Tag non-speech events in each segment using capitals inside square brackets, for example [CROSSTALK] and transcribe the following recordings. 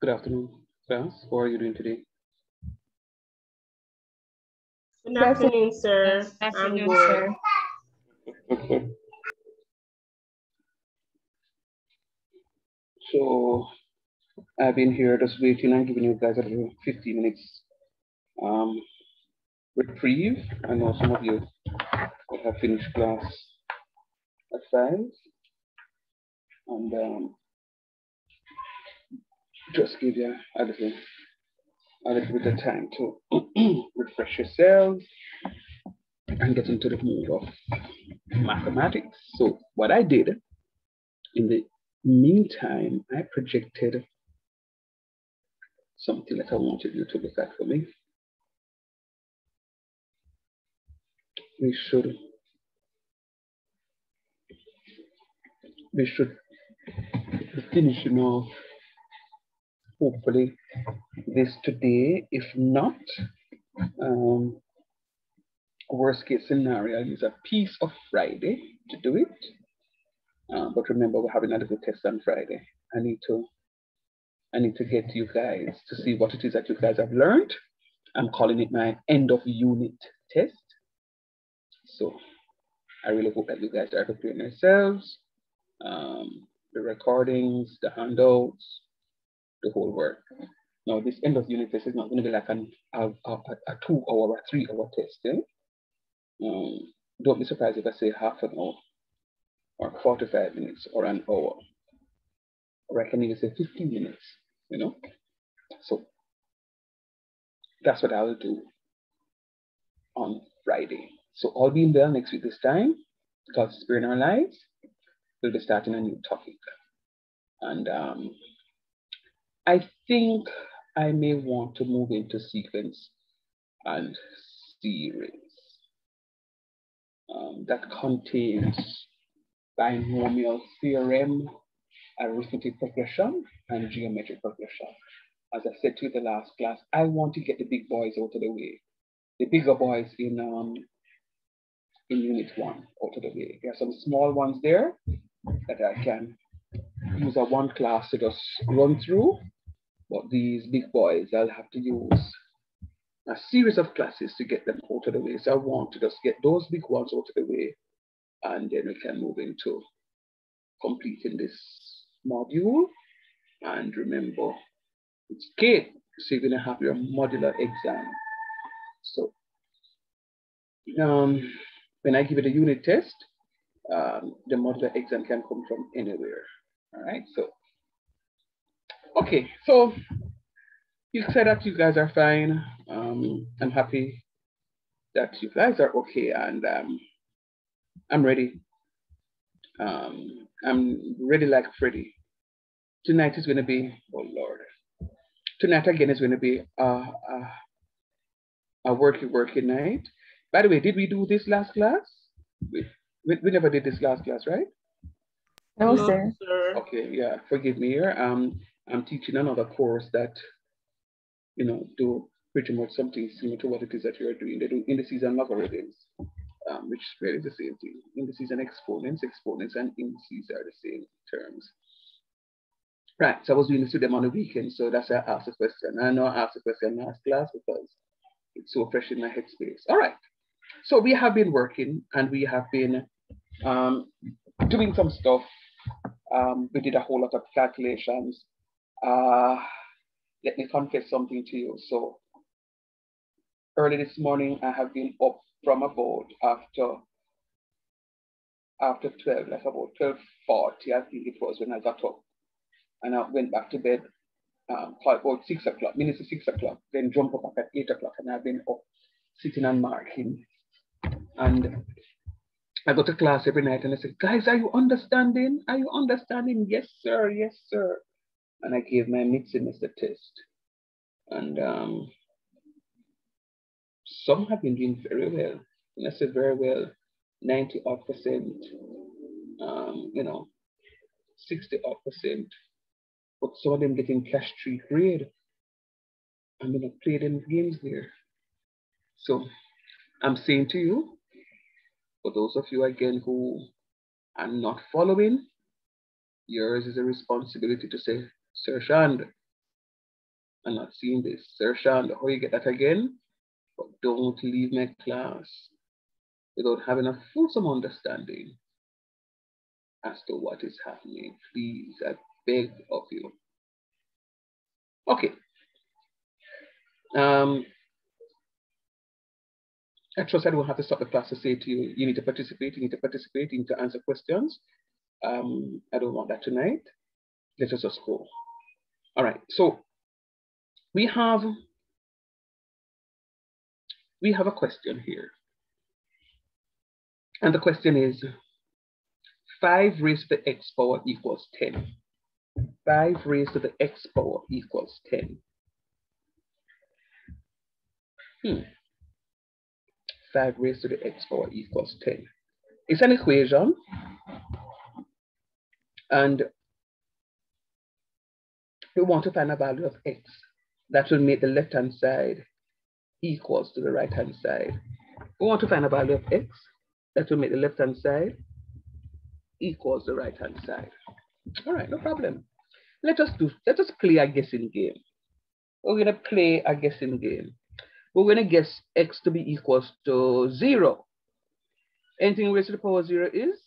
Good afternoon, class. How are you doing today? Good afternoon, sir. Good afternoon, I'm good. sir. Okay. So I've been here just waiting and giving you guys a little 15 minutes um, reprieve. I know some of you will have finished class at five. And um, just give you a little, a little bit of time to [CLEARS THROAT] refresh yourselves and get into the mood of mathematics. So what I did in the meantime, I projected something that I wanted you to look at for me. We should we should be finishing off hopefully this today. If not, um, worst case scenario, I'll use a piece of Friday to do it. Uh, but remember, we're having a little test on Friday. I need to, I need to get you guys to see what it is that you guys have learned. I'm calling it my end of unit test. So I really hope that you guys are preparing yourselves, um, the recordings, the handouts, the whole work. Now, this end of unit test is not going to be like an, a, a, a two hour or three hour test. Eh? Um, don't be surprised if I say half an hour or 45 minutes or an hour. Or I can even say 15 minutes, you know? So that's what I will do on Friday. So all being well next week this time, God's Spirit in our lives, we'll be starting a new topic. And um, I think I may want to move into sequence and series um, that contains binomial theorem, arithmetic progression, and geometric progression. As I said to you the last class, I want to get the big boys out of the way. The bigger boys in um, in unit one out of the way. There are some small ones there that I can use a one class to just run through, but these big boys I'll have to use a series of classes to get them out of the way. So I want to just get those big ones out of the way, and then we can move into completing this module. And remember, it's CAPE, so you're gonna have your modular exam. So um, when I give it a unit test, um, the modular exam can come from anywhere. All right, so okay, so you said that you guys are fine. Um, I'm happy that you guys are okay, and um, I'm ready. Um, I'm ready like Freddy. Tonight is going to be, oh Lord. Tonight again is going to be a, a, a worky, worky night. By the way, did we do this last class? We, we, we never did this last class, right? No, No, sir. sir. Okay, yeah, forgive me here. Um, I'm teaching another course that, you know, do pretty much something similar to what it is that you're doing. They do indices and logarithms, um, which is really the same thing. Indices and exponents, exponents and indices are the same terms. Right, so I was doing this to them on the weekend, so that's why I asked the question. I know I asked the question last class because it's so fresh in my headspace. All right, so we have been working and we have been um, doing some stuff. Um, we did a whole lot of calculations. Uh, let me confess something to you. So early this morning, I have been up from about after after 12, like about 12.40, I think it was when I got up. And I went back to bed um, about six o'clock, minutes to six o'clock, then jump up at eight o'clock, and I've been up sitting and marking. And I go to class every night and I say, guys, are you understanding? Are you understanding? Yes, sir. Yes, sir. And I gave my mid semester test. And um, some have been doing very well. And I said very well, 90 odd percent, um, you know, 60 odd percent. But some of them getting cash tree grade. I'm gonna play them games there. So I'm saying to you, for those of you again who are not following, yours is a responsibility to say, Sir Shand, I'm not seeing this. Sir Shand, how you get that again? But don't leave my class without having a fulsome understanding as to what is happening. Please, I beg of you. Okay. Um, I trust I don't have to stop the class to say to you, you need to participate, you need to participate, you need to answer questions. Um, I don't want that tonight. Let us just go. All right, so we have we have a question here. And the question is 5 raised to the x power equals 10. 5 raised to the x power equals 10. Hmm. 5 raised to the x power equals 10. It's an equation. And we want to find a value of x that will make the left-hand side equals to the right-hand side. We want to find a value of x that will make the left-hand side equals the right-hand side. All right, no problem. Let us do, let us play a guessing game. We're gonna play a guessing game. We're gonna guess x to be equals to zero. Anything raised to the power zero is?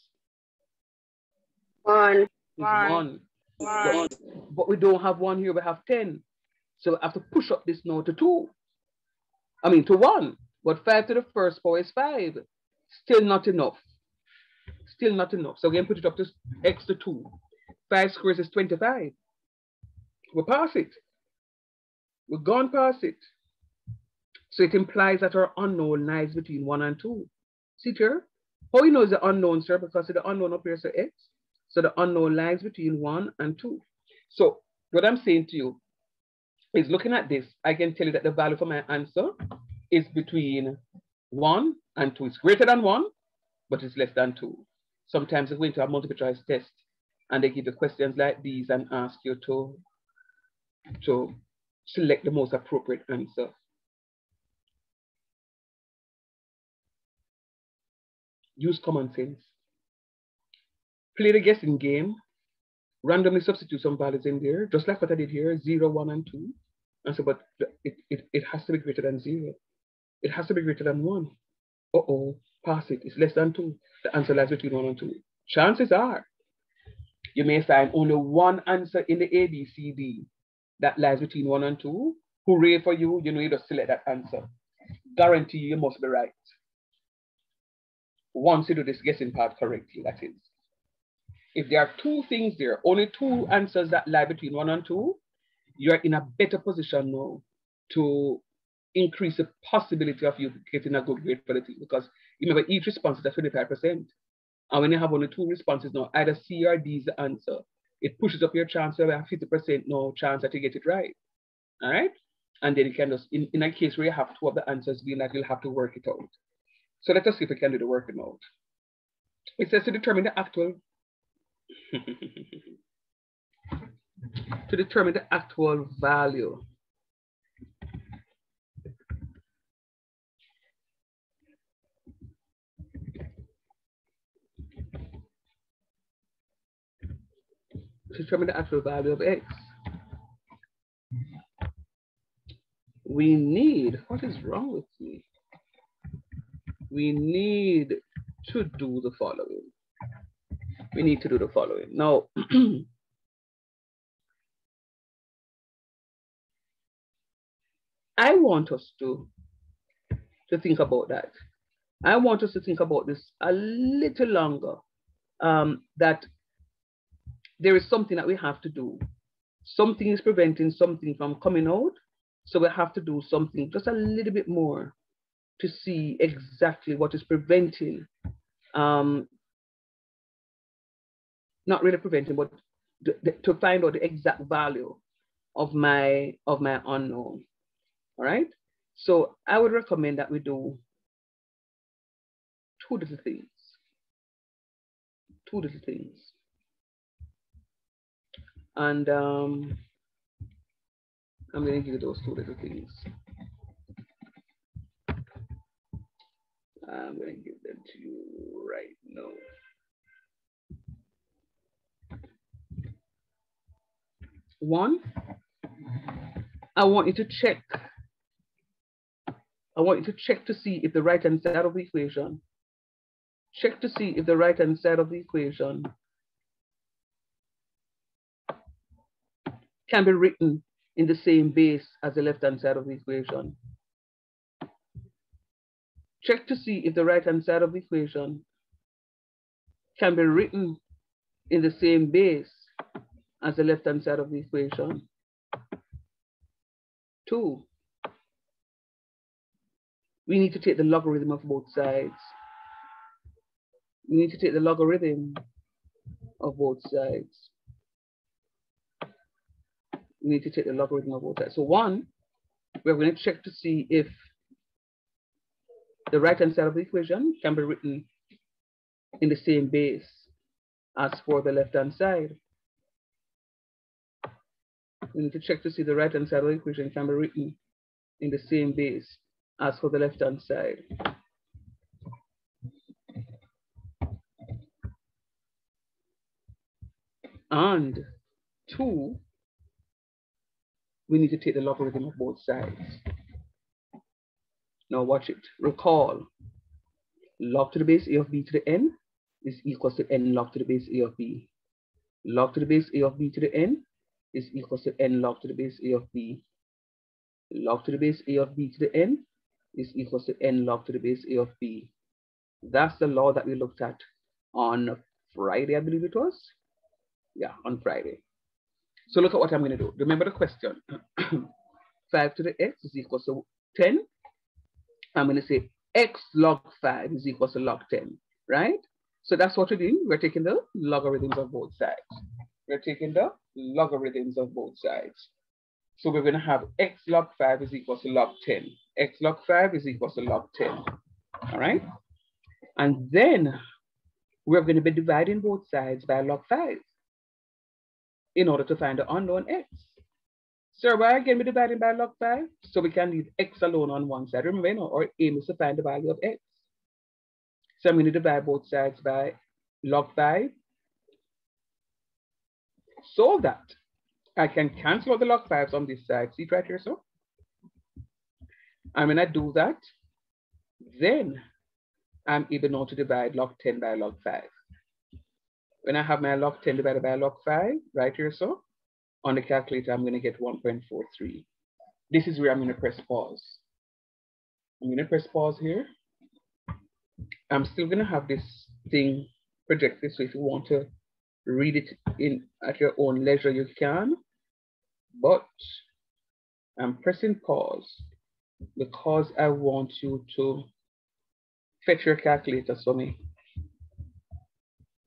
One. One. one. One. But we don't have one here, we have 10. So I have to push up this now to two. I mean to one. But five to the first power is five. Still not enough. Still not enough. So again, put it up to x to two. Five squares is 25. We're past it. We've gone past it. So it implies that our unknown lies between one and two. See here? How you know it's the unknown, sir? Because the unknown appears to x. So the unknown lies between one and two. So what I'm saying to you is looking at this, I can tell you that the value for my answer is between one and two. It's greater than one, but it's less than two. Sometimes you're going to a multiple choice test and they give you questions like these and ask you to, to select the most appropriate answer. Use common sense. Play the guessing game randomly substitute some values in there, just like what I did here, zero, one, and two. And so, but it, it, it has to be greater than zero. It has to be greater than one. Uh-oh, pass it, it's less than two. The answer lies between one and two. Chances are you may find only one answer in the ABCD that lies between one and two. Hooray for you, you know you just select that answer. Guarantee you must be right. Once you do this guessing part correctly, that is if there are two things there, only two answers that lie between one and two, you're in a better position now to increase the possibility of you getting a good grade for the team because remember each response is at 25%. And when you have only two responses now, either C or D is the answer. It pushes up your chance to have 50% no chance that you get it right. All right. And then you can just, in, in a case where you have two of the answers being that you'll have to work it out. So let us see if we can do the working out. It says to determine the actual [LAUGHS] to determine the actual value. To determine the actual value of x. We need, what is wrong with me? We need to do the following we need to do the following. Now, [CLEARS THROAT] I want us to, to think about that. I want us to think about this a little longer. Um, that there is something that we have to do. Something is preventing something from coming out. So we have to do something just a little bit more to see exactly what is preventing um, not really preventing, but to find out the exact value of my of my unknown. All right. So I would recommend that we do two little things. Two little things. And um, I'm going to give you those two little things. I'm going to give them to you right now. One, I want you to check. I want you to check to see if the right-hand side of the equation, check to see if the right-hand side of the equation can be written in the same base as the left-hand side of the equation. Check to see if the right-hand side of the equation can be written in the same base as the left-hand side of the equation. Two, we need to take the logarithm of both sides. We need to take the logarithm of both sides. We need to take the logarithm of both sides. So one, we're going to check to see if the right-hand side of the equation can be written in the same base as for the left-hand side. We need to check to see the right-hand side of the equation can be written in the same base as for the left-hand side. And two, we need to take the logarithm of both sides. Now watch it. Recall, log to the base a of b to the n is equal to n log to the base a of b. Log to the base a of b to the n is equals to n log to the base a of b. Log to the base a of b to the n is equals to n log to the base a of b. That's the law that we looked at on Friday, I believe it was. Yeah, on Friday. So look at what I'm going to do. Remember the question. [CLEARS THROAT] 5 to the x is equals to 10 I'm going to say x log 5 is equal to log 10, right? So that's what we're doing. We're taking the logarithms of both sides. We're taking the logarithms of both sides. So we're going to have x log 5 is equal to log 10. x log 5 is equal to log 10, all right? And then we're going to be dividing both sides by log 5 in order to find the unknown x. So why again we dividing by log 5? So we can leave x alone on one side. Remember, you know, our aim is to find the value of x. So I'm going to divide both sides by log 5 so that I can cancel out the log 5s on this side. See it right here, so? And when I do that, then I'm able to divide log 10 by log 5. When I have my log 10 divided by log 5, right here, so, on the calculator, I'm going to get 1.43. This is where I'm going to press pause. I'm going to press pause here. I'm still going to have this thing projected. So if you want to read it in at your own leisure, you can. But I'm pressing pause because I want you to fetch your calculator for me.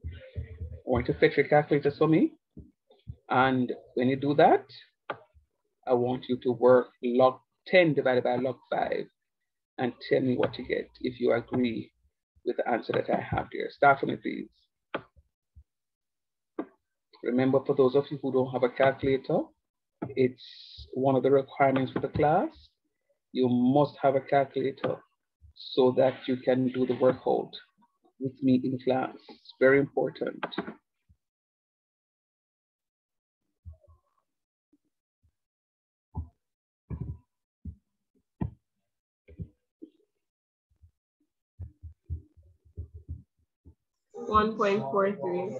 I want you to fetch your calculator for me. And when you do that, I want you to work log 10 divided by log 5 and tell me what you get if you agree with the answer that I have there. Start for me, please. Remember, for those of you who don't have a calculator, it's one of the requirements for the class. You must have a calculator so that you can do the workout with me in class. It's very important. One point four three.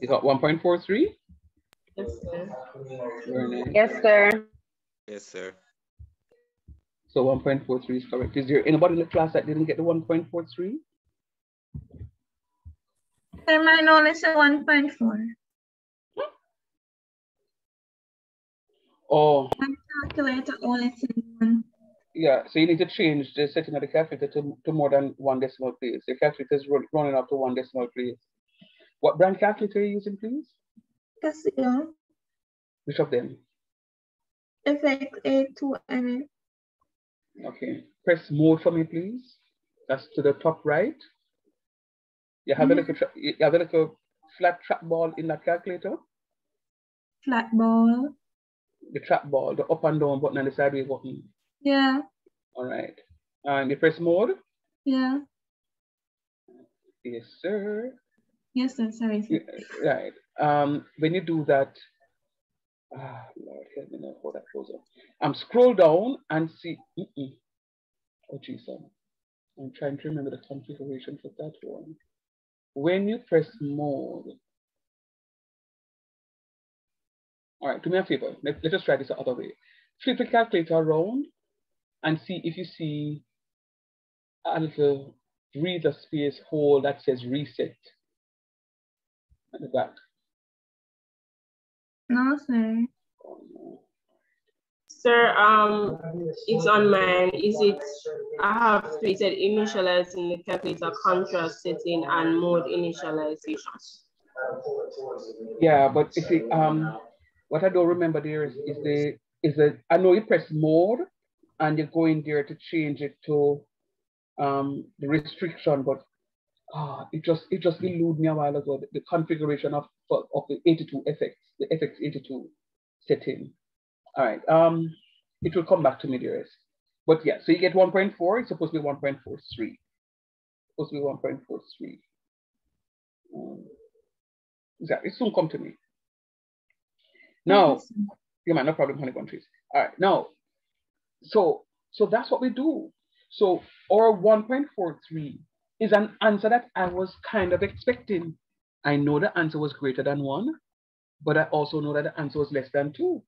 You got 1.43? Yes, sir. Yes, sir. Yes, sir. So 1.43 is correct. Is there anybody in the class that didn't get the 1.43? Sir, mine only say 1.4. Oh, My calculator only says one. yeah. So you need to change the setting of the calculator to, to more than one decimal place. The calculator is running up to one decimal place. What brand calculator are you using, please? Casio, Which of them? FX82NA. Okay. Press mode for me, please. That's to the top right. You have a mm-hmm. little, tra- you have a little flat trackball in that calculator. Flat ball. The trackball, the up and down button and the sideways button. Yeah, All right. And you press mode. yeah. Yes, sir. Yes, sir. Sorry, sir. Right. Um, when you do that, Ah, Lord, help me now how that goes up. I'm scroll down and see. Mm -mm. Oh, Jesus. I'm trying to remember the configuration for that one. When you press mode, all right, do me a favor. Let, let us try this the other way. Flip the calculator around and see if you see a little breather space hole that says reset at the back. No, sir. Sir, um, it's on mine. Is it, I have created initialize in the calculator contrast setting and mode initialization. Yeah, but you see, um, what I don't remember there is, is the is the I know you press mode and you go in there to change it to um the restriction, but ah, it just it just eluded me a while ago. The, the configuration of of the 82 FX, the FX82 setting. All right, um, it will come back to me, dearest. But yeah, so you get 1.4. It's supposed to be 1.43. Supposed to be 1.43. Um, exactly. It soon come to me. Now, yeah, man, no problem, honey countries. All right, now, so so that's what we do. So our 1.43 is an answer that I was kind of expecting. I know the answer was greater than one, but I also know that the answer was less than two.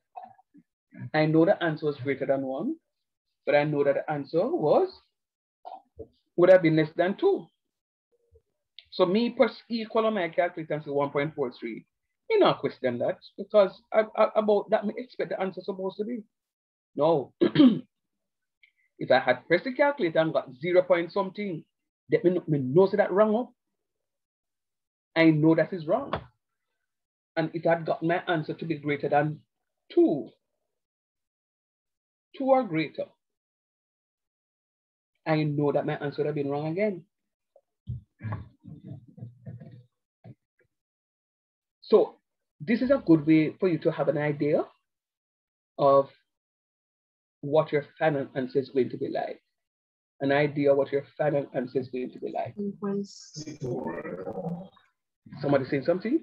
I know the answer was greater than one, but I know that the answer was would have been less than two. So me press equal on my calculator say 1.43. You not question that because I, I, about that me expect the answer supposed to be. No. [CLEARS THROAT] if I had pressed the calculator and got zero point something, that me, me know that wrong up. I know that is wrong. And if I had got my answer to be greater than two, two or greater, I know that my answer would have been wrong again. So this is a good way for you to have an idea of what your final answer is going to be like. An idea of what your final answer is going to be like. Somebody saying something?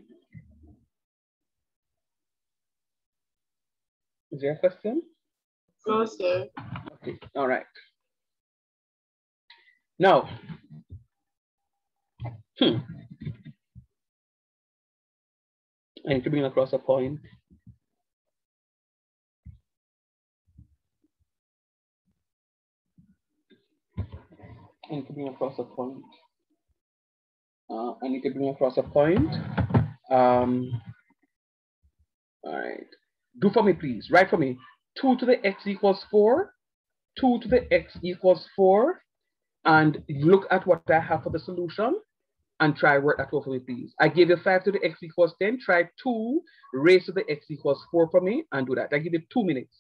Is there a question? No, sir. Okay, all right. Now, hmm. I need to bring across a point. I need to bring across a point. Uh, I need to bring across a point. Um, all right. Do for me, please. Write for me. 2 to the x equals 4. 2 to the x equals 4. And look at what I have for the solution and try work that out for me, please. I gave you 5 to the x equals 10. Try 2 raised to the x equals 4 for me and do that. I give you 2 minutes.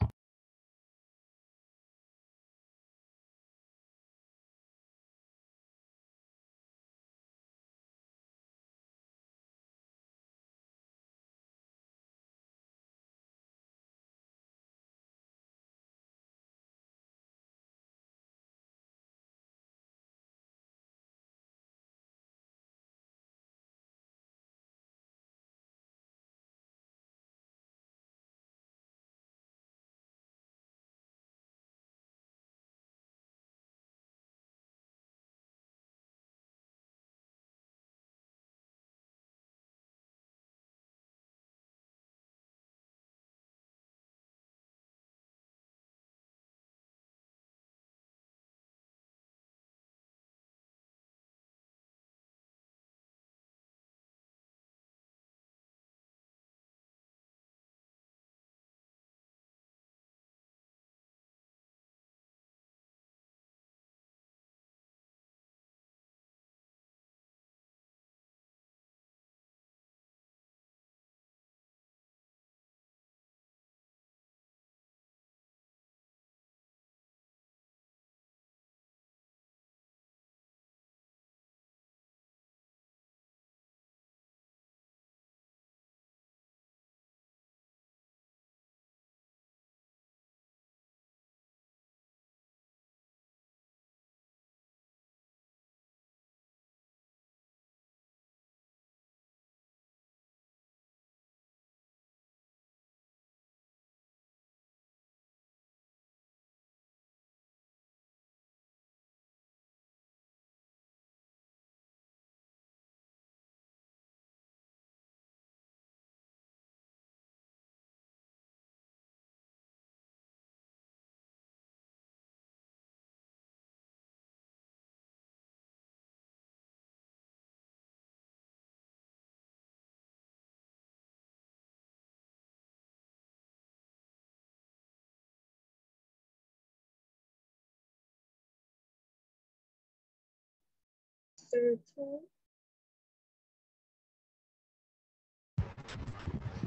Two.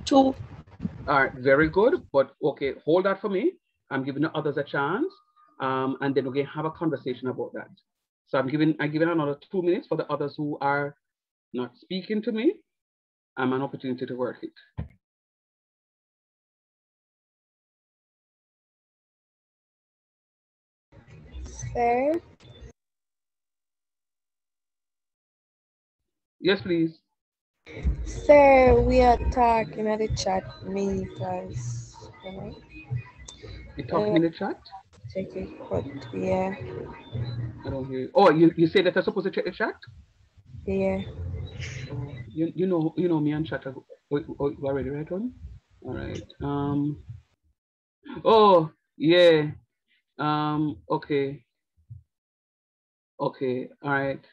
Two. All right, very good. But okay, hold that for me. I'm giving the others a chance, um, and then we're going to have a conversation about that. So I'm giving I'm giving another two minutes for the others who are not speaking to me. I'm an opportunity to work it. Sir, Yes, please. sir, we are talking at the chat me because you know, You talking in the chat? check it, but yeah, I don't hear you. Oh, you, you say that I'm supposed to check the chat? yeah. Oh, you, you know you know me and chat are- we- we- we already right on? All right. Um oh yeah. Um okay. Okay, all right.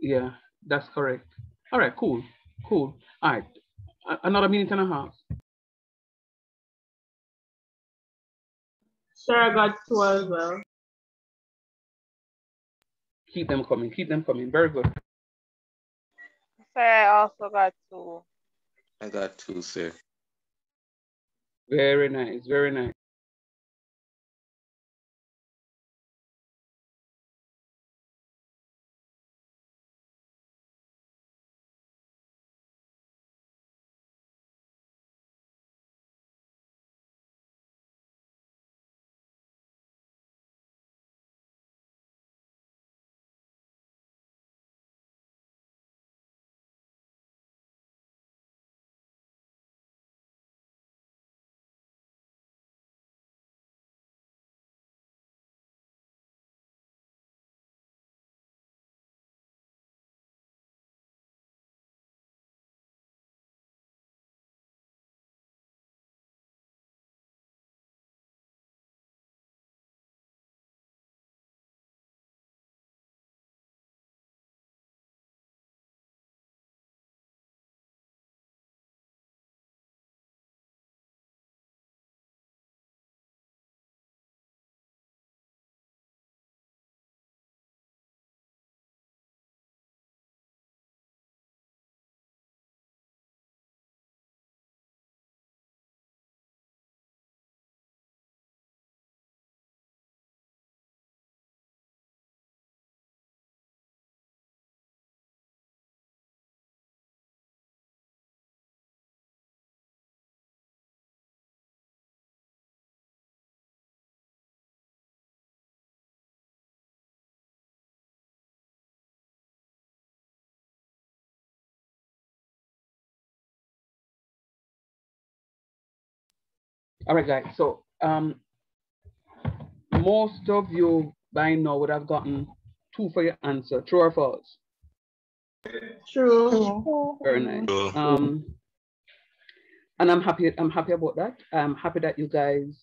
Yeah, that's correct. All right, cool, cool. All right. A- Another minute and a half. Sir, I got two as well. Keep them coming, keep them coming. Very good. Sir, I also got two. I got two, sir. Very nice, very nice. All right, guys. So um, most of you by now would have gotten two for your answer. True or false? True. Very nice. Um, and I'm happy. I'm happy about that. I'm happy that you guys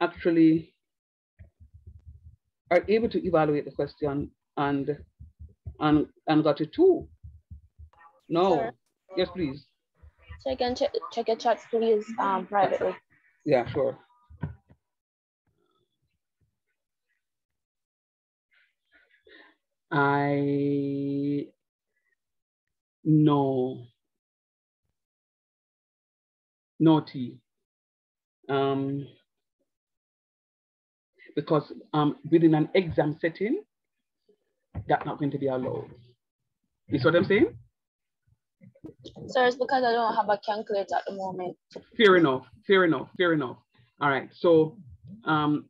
actually are able to evaluate the question and and and got it too. No. Sir. Yes, please. So you can check, check your chat, please, um, privately. Yeah, sure. I no naughty. Um, because um, within an exam setting, that's not going to be allowed. You see what I'm saying? Sir, it's because I don't have a calculator at the moment. Fair enough. Fair enough. Fair enough. All right. So, um,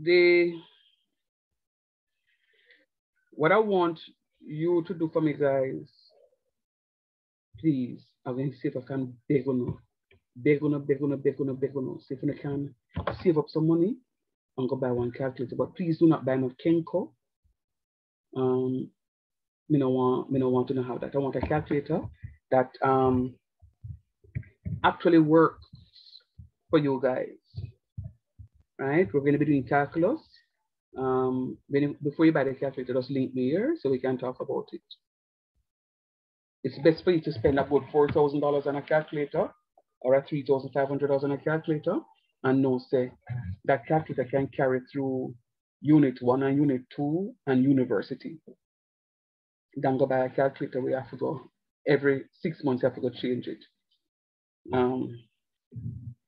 the what I want you to do for me, guys, please, I'm going to see if I can beg on beg on beg on beg on beg on. See if I can save up some money and go buy one calculator. But please do not buy no Kenko. Um, me no want, me no want to know how that. I want a calculator that um actually works for you guys. Right? We're going to be doing calculus. Um, when before you buy the calculator, just link me here so we can talk about it. It's best for you to spend about four thousand dollars on a calculator or a three thousand five hundred dollars on a calculator, and know say that calculator can carry through unit one and unit two and university. Go buy a calculator, we have to go every six months, you have to go change it. Um,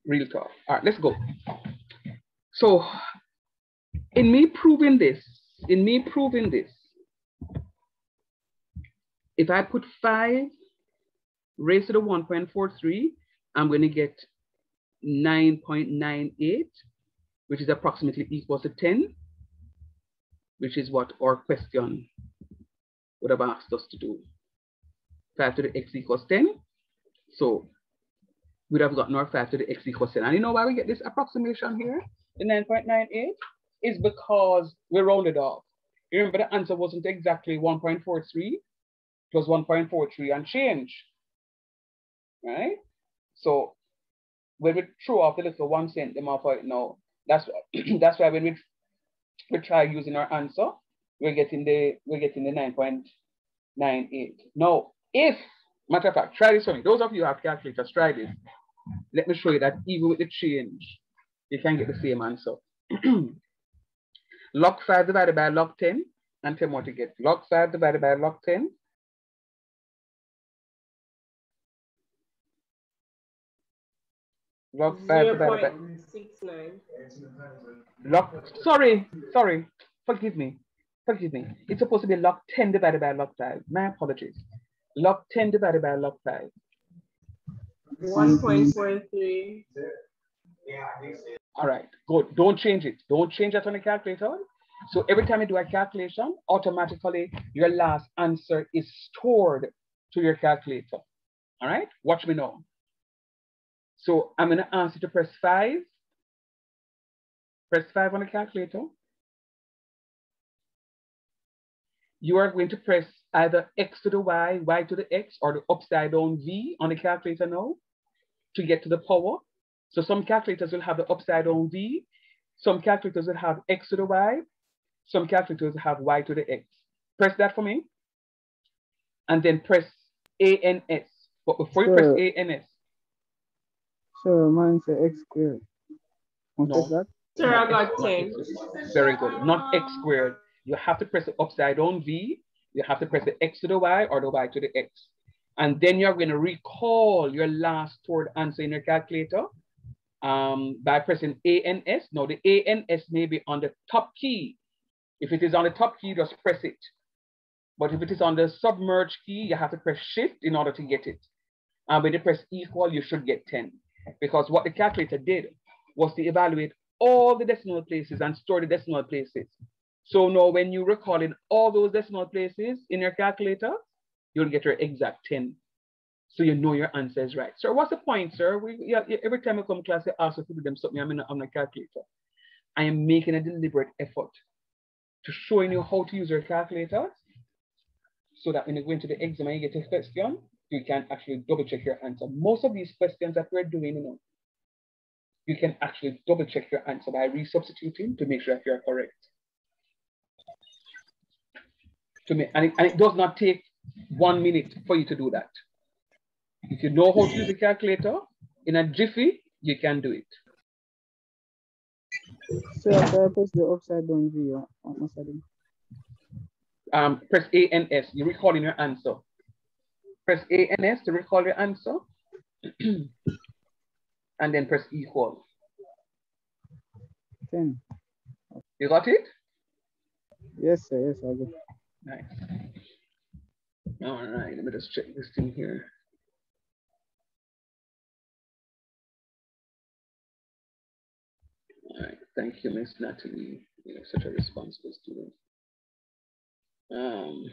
real talk. All right, let's go. So in me proving this, in me proving this, if I put five raised to the 1.43, I'm going to get 9.98, which is approximately equal to 10, which is what our question would have asked us to do. 5 to the x equals 10. So we'd have gotten our 5 to the x equals 10. And you know why we get this approximation here, the 9.98? Is because we rounded off. You remember the answer wasn't exactly 1.43, it was 1.43 and change, right? So when we throw off the little one cent, them off right now, that's [CLEARS THROAT] that's why when we we try using our answer, we're getting the we're getting the 9.98. Now, if matter of fact, try this for me. Those of you who have calculators, try this. Let me show you that even with the change, you can get the same answer. [CLEARS THROAT] log 5 divided by log 10, and tell me what you get. Log 5 divided by log 10. Log 5 divided by... 69. Log, sorry, sorry, forgive me, forgive me. Mm-hmm. It's supposed to be log 10 divided by log 5. My apologies. Log 10 divided by log 5. 1.43. All right, good. Don't change it. Don't change that on the calculator. So every time you do a calculation, automatically your last answer is stored to your calculator. All right, watch me now. So I'm gonna ask you to press five. Press five on the calculator. You are going to press either X to the Y, Y to the X, or the upside down V on the calculator now to get to the power. So some calculators will have the upside down V. Some calculators will have X to the Y. Some calculators have Y to the X. Press that for me. And then press ANS. But before you Sure. press ANS, So mine say X squared. What No. that? Sir, I got 10. very good. Not X squared. You have to press the upside down V. You have to press the X to the Y or the Y to the X. And then you're going to recall your last stored answer in your calculator um, by pressing ANS. Now the ANS may be on the top key. If it is on the top key, just press it. But if it is on the submerge key, you have to press shift in order to get it. And when you press equal, you should get 10. Because what the calculator did was to evaluate all the decimal places and store the decimal places. So now when you recall in all those decimal places in your calculator, you'll get your exact 10. So you know your answer is right. Sir, what's the point, sir? We, every time I come to class, they ask us to do them something. I'm in a, on a calculator. I am making a deliberate effort to showing you how to use your calculator so that when you go into the exam and you get a question, you can actually double check your answer. Most of these questions that we're doing, you know, you can actually double check your answer by resubstituting to make sure that you're correct. To me, and it, and it does not take one minute for you to do that. If you know how to use a calculator in a jiffy, you can do it. So after I press the upside down V, uh, I do? Um, press ANS, you're recalling your answer. Press ANS to recall your answer. [CLEARS THROAT] and then press equal. 10. You got it? Yes, sir. Yes, I got Nice. All right, let me just check this thing here. All right, thank you, Miss Natalie. You're such a responsible student. Um,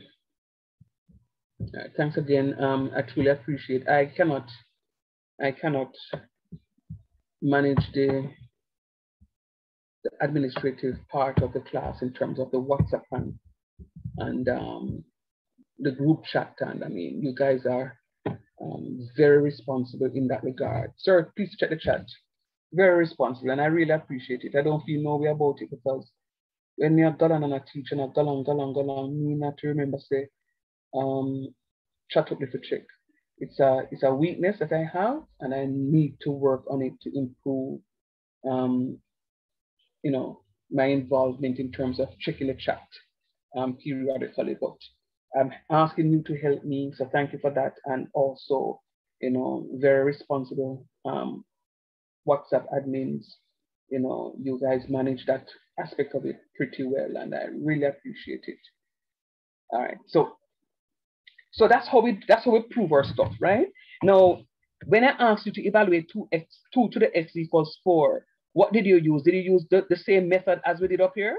thanks again. Um, I truly appreciate. I cannot, I cannot manage the, the administrative part of the class in terms of the WhatsApp and and um, the group chat. And I mean, you guys are um, very responsible in that regard. Sir, please check the chat. Very responsible, and I really appreciate it. I don't feel no way about it because when me a galan and teacher and a galan, galan, galan, me not to remember say, um, chat up little check. It's a it's a weakness that I have, and I need to work on it to improve. Um, you know, my involvement in terms of checking the chat um, periodically, but I'm asking you to help me. So thank you for that. And also, you know, very responsible um, WhatsApp admins. You know, you guys manage that aspect of it pretty well, and I really appreciate it. All right, so so that's how we that's how we prove our stuff, right? Now, when I asked you to evaluate 2x, 2 to the x equals 4, what did you use? Did you use the, the same method as we did up here?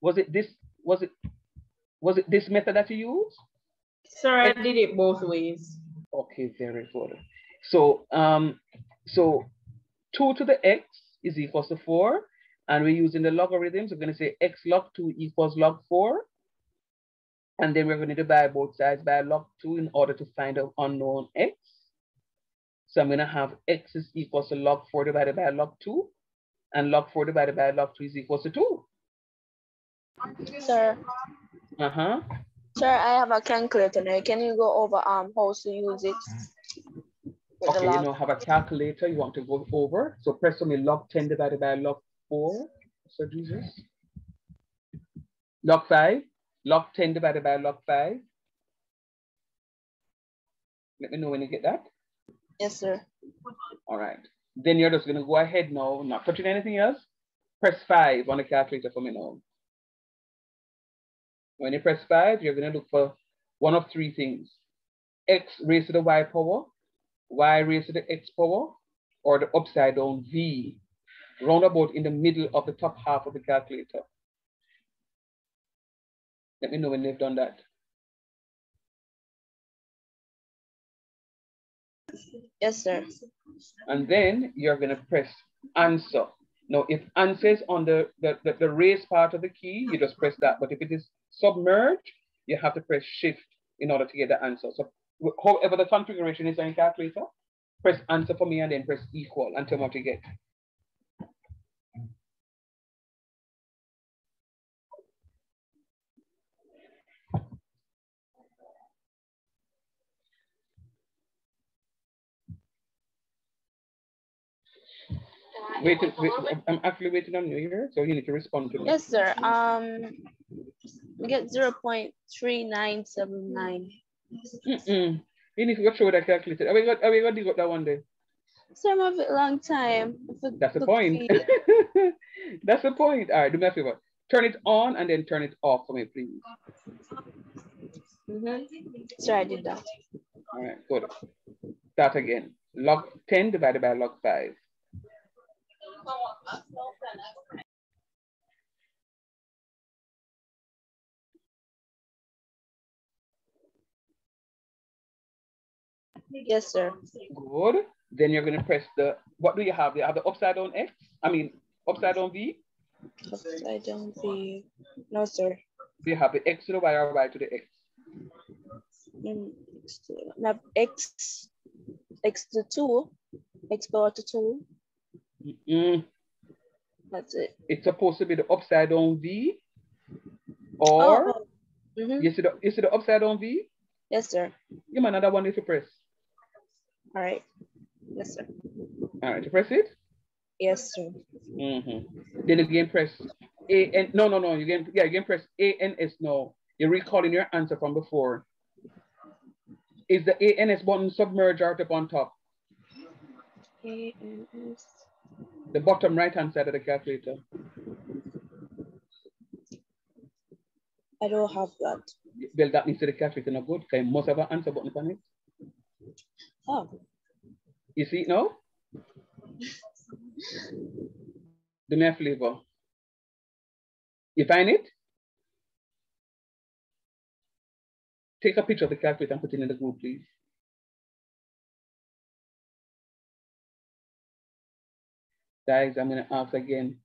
Was it this, was it, was it this method that you used? Sir, I did it both ways. Okay, very good. So, um, so 2 to the x is equals to 4, and we're using the logarithms. We're going to say x log 2 equals log 4. And then we're going to divide both sides by log 2 in order to find an unknown x. So I'm going to have x is equals to log 4 divided by log 2. And log 4 divided by log 2 is equals to 2. Sir, Uh-huh. sir, I have a calculator. Can you go over um how to use it? Okay, you know, have a calculator you want to go over. So press on me log 10 divided by log 4. So Jesus. Log 5. Log 10 divided by log 5. Let me know when you get that. Yes, sir. All right. Then you're just going to go ahead now, not touching anything else. Press 5 on the calculator for me now. When you press 5, you're going to look for one of three things. x raised to the y power, y raised to the x power, or the upside down v, roundabout in the middle of the top half of the calculator. Let me know when they've done that. Yes, sir. and then you're going to press answer. Now, if answer is on the, the, the, the raise part of the key, you just press that. But if it is submerged, you have to press shift in order to get the answer. So however the configuration is on your calculator, press answer for me and then press equal until what you get. Waiting, wait, I'm actually waiting on you here, so you need to respond to me. Yes, sir. Um, we get zero point three nine seven nine. Mm-mm. You need to go through that calculator. Are we going, are we to dig that one day? Sir, I'm a bit long time. That's the point. [LAUGHS] That's the point. All right, do me a favor. Turn it on and then turn it off for me, please. Mm -hmm. Sir, I did that. All right, good. Start again. Log 10 divided by log 5. Yes, sir. Good. Then you're going to press the, what do you have? You have the upside down X? I mean, upside down V? Upside down V. No, sir. You have the X to the Y or Y to the X. Mm, X to, X, X to two, X power to two. Mm, That's it. It's supposed to be the upside down V. Or, Oh, mhm. you, see the, you see the upside down V? Yes, sir. You might another one if you press. All right. Yes, sir. All right, you press it? Yes, sir. Mm-hmm. Then again press A N. No, no, no. You can yeah, you can press A N S now. You're recalling your answer from before. Is the A N S button submerged or up on top? A N S. The bottom right hand side of the calculator. I don't have that. Well, that means the calculator not good. Okay, must have an answer button on it. Oh, You see it now? Do me a flavor. You find it? Take a picture of the calculator and put it in the group, please. Guys, I'm gonna ask again,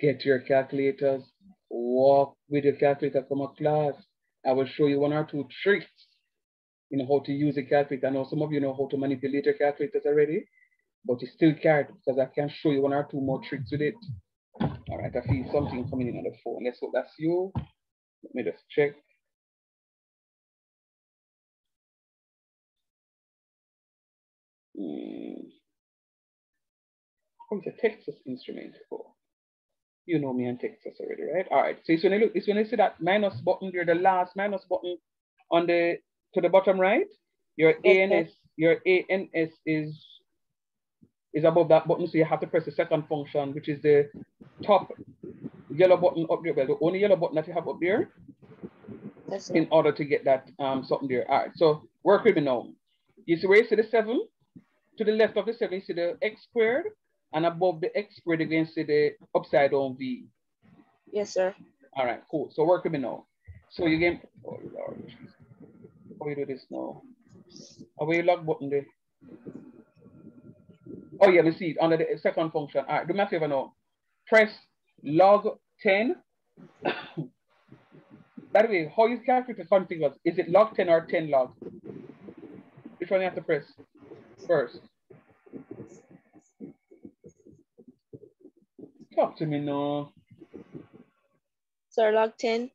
get your calculators, walk with your calculator from a class. I will show you one or two tricks you know how to use a calculator. I know some of you know how to manipulate your calculators already, but you still can't because I can show you one or two more tricks with it. All right, I see something coming in on the phone. Let's hope that's you. Let me just check. Hmm. It's a Texas instrument. Oh. You know me and Texas already, right? All right. So it's when you look, it's when you see that minus button there, the last minus button on the to the bottom right, your ANS, your ANS is is above that button. So you have to press the second function, which is the top yellow button up there. Well, the only yellow button that you have up there sir. in order to get that um something there. All right, so work with me now. You see where you see the seven? To the left of the seven, you see the x squared, and above the x you can see the upside down v. Yes, sir. All right, cool. So work with me now. So you can, oh Lord, how you do this now? How you log button there? Oh yeah, let's see it under the second function. All right, do me a favor now. Press log 10. [COUGHS] By the way, how you calculate the configures? Is it log 10 or 10 log? Which one you have to press first? Talk to me now. Sir, log 10.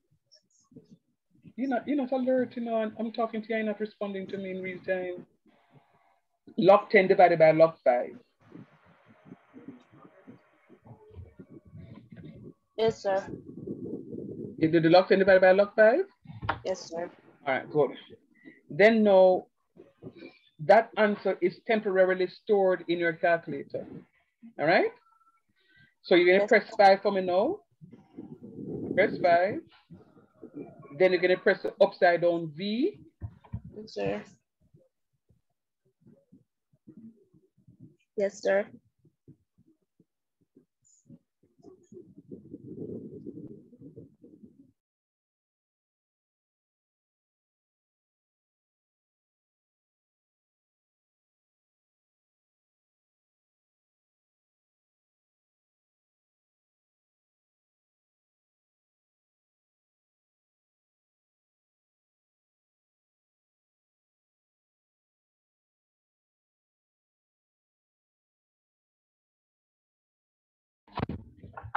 You're not, you're not alerting on. I'm talking to you, you're not responding to me in real time. Log 10 divided by log 5. Yes, sir. You do the log 10 divided by log 5? Yes, sir. All right, good. Then now, that answer is temporarily stored in your calculator. All right? So you're gonna press five for me now. Press five. Then you're gonna press the upside down V. Yes, sir. Yes, sir.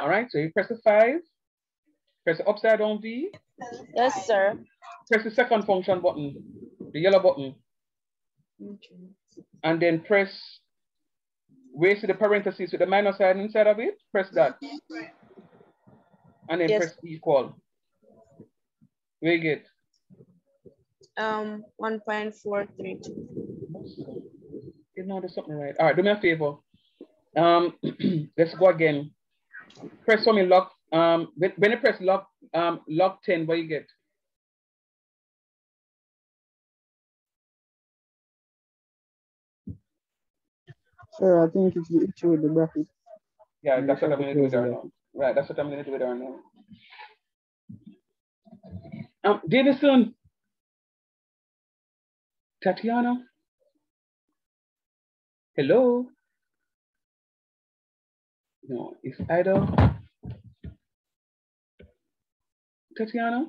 All right, so you press the five, press the upside down V, Yes, sir. press the second function button, the yellow button, Okay. and then press where you see the parentheses with the minus sign inside of it, press that. And then Yes. press equal. Very good. Um, 1.432. You know there's something right. All right, do me a favor. Um, [CLEARS THROAT] let's go again. Press for me log. Um, when, when you press log, um, log 10, what you get? Sir, I think it's the issue with the bracket. Yeah, that's what I'm sure, gonna do with her now. Right, that's what I'm gonna do with her now. Um, Davison. Tatiana. Hello. No, it's either Tatiana.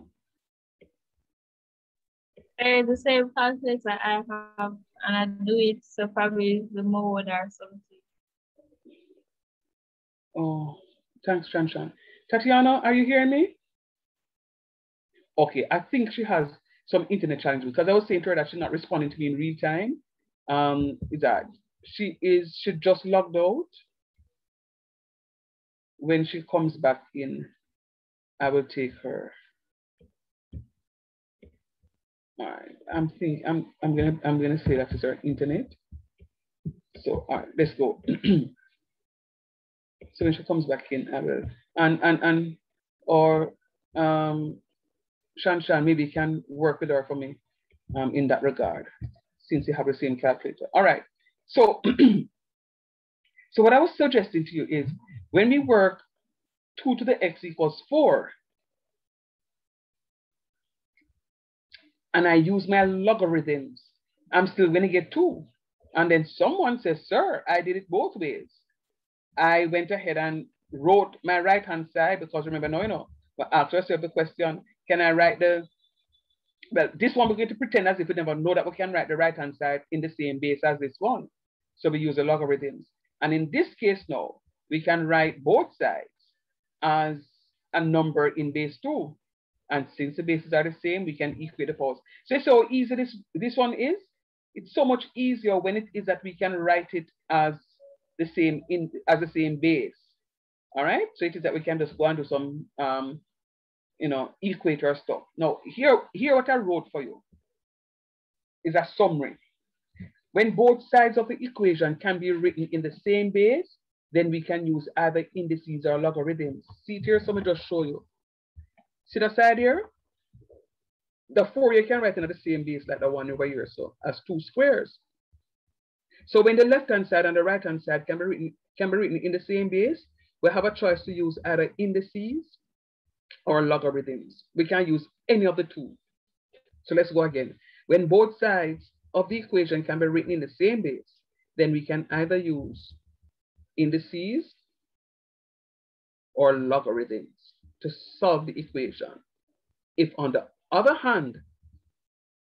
Uh, the same calculator I have, and I do it, so probably the mode or something. Oh, thanks, Shanshan. Tatiana, are you hearing me? Okay, I think she has some internet challenges because I was saying to her that she's not responding to me in real time. Um, is that she is she just logged out. When she comes back in, I will take her. All right, I'm think I'm I'm gonna I'm gonna say that is her internet. So all right, let's go. [CLEARS THROAT] So when she comes back in, I will. And and and or um Shan Shan maybe can work with her for me um in that regard, since you have the same calculator. All right. So [CLEARS THROAT] so what I was suggesting to you is when we work two to the x equals four, and I use my logarithms, I'm still gonna get two. And then someone says, sir, I did it both ways. I went ahead and wrote my right hand side because remember, no, you know, but ask yourself the question, can I write the, well, this one we're going to pretend as if we never know that we can write the right hand side in the same base as this one. So we use the logarithms. And in this case now, we can write both sides as a number in base two. And since the bases are the same, we can equate the powers. So it's so easy this, this one is. It's so much easier when it is that we can write it as the same in as the same base. All right, so it is that we can just go and do some, um, you know, equator stuff. Now, here, here what I wrote for you is a summary. When both sides of the equation can be written in the same base, then we can use either indices or logarithms. See it here, so let me just show you. See the side here? The four you can write in the same base like the one over here, so as two squares. So when the left-hand side and the right-hand side can be written can be written in the same base, we have a choice to use either indices or logarithms. We can use any of the two. So let's go again. When both sides of the equation can be written in the same base, then we can either use indices or logarithms to solve the equation. If on the other hand,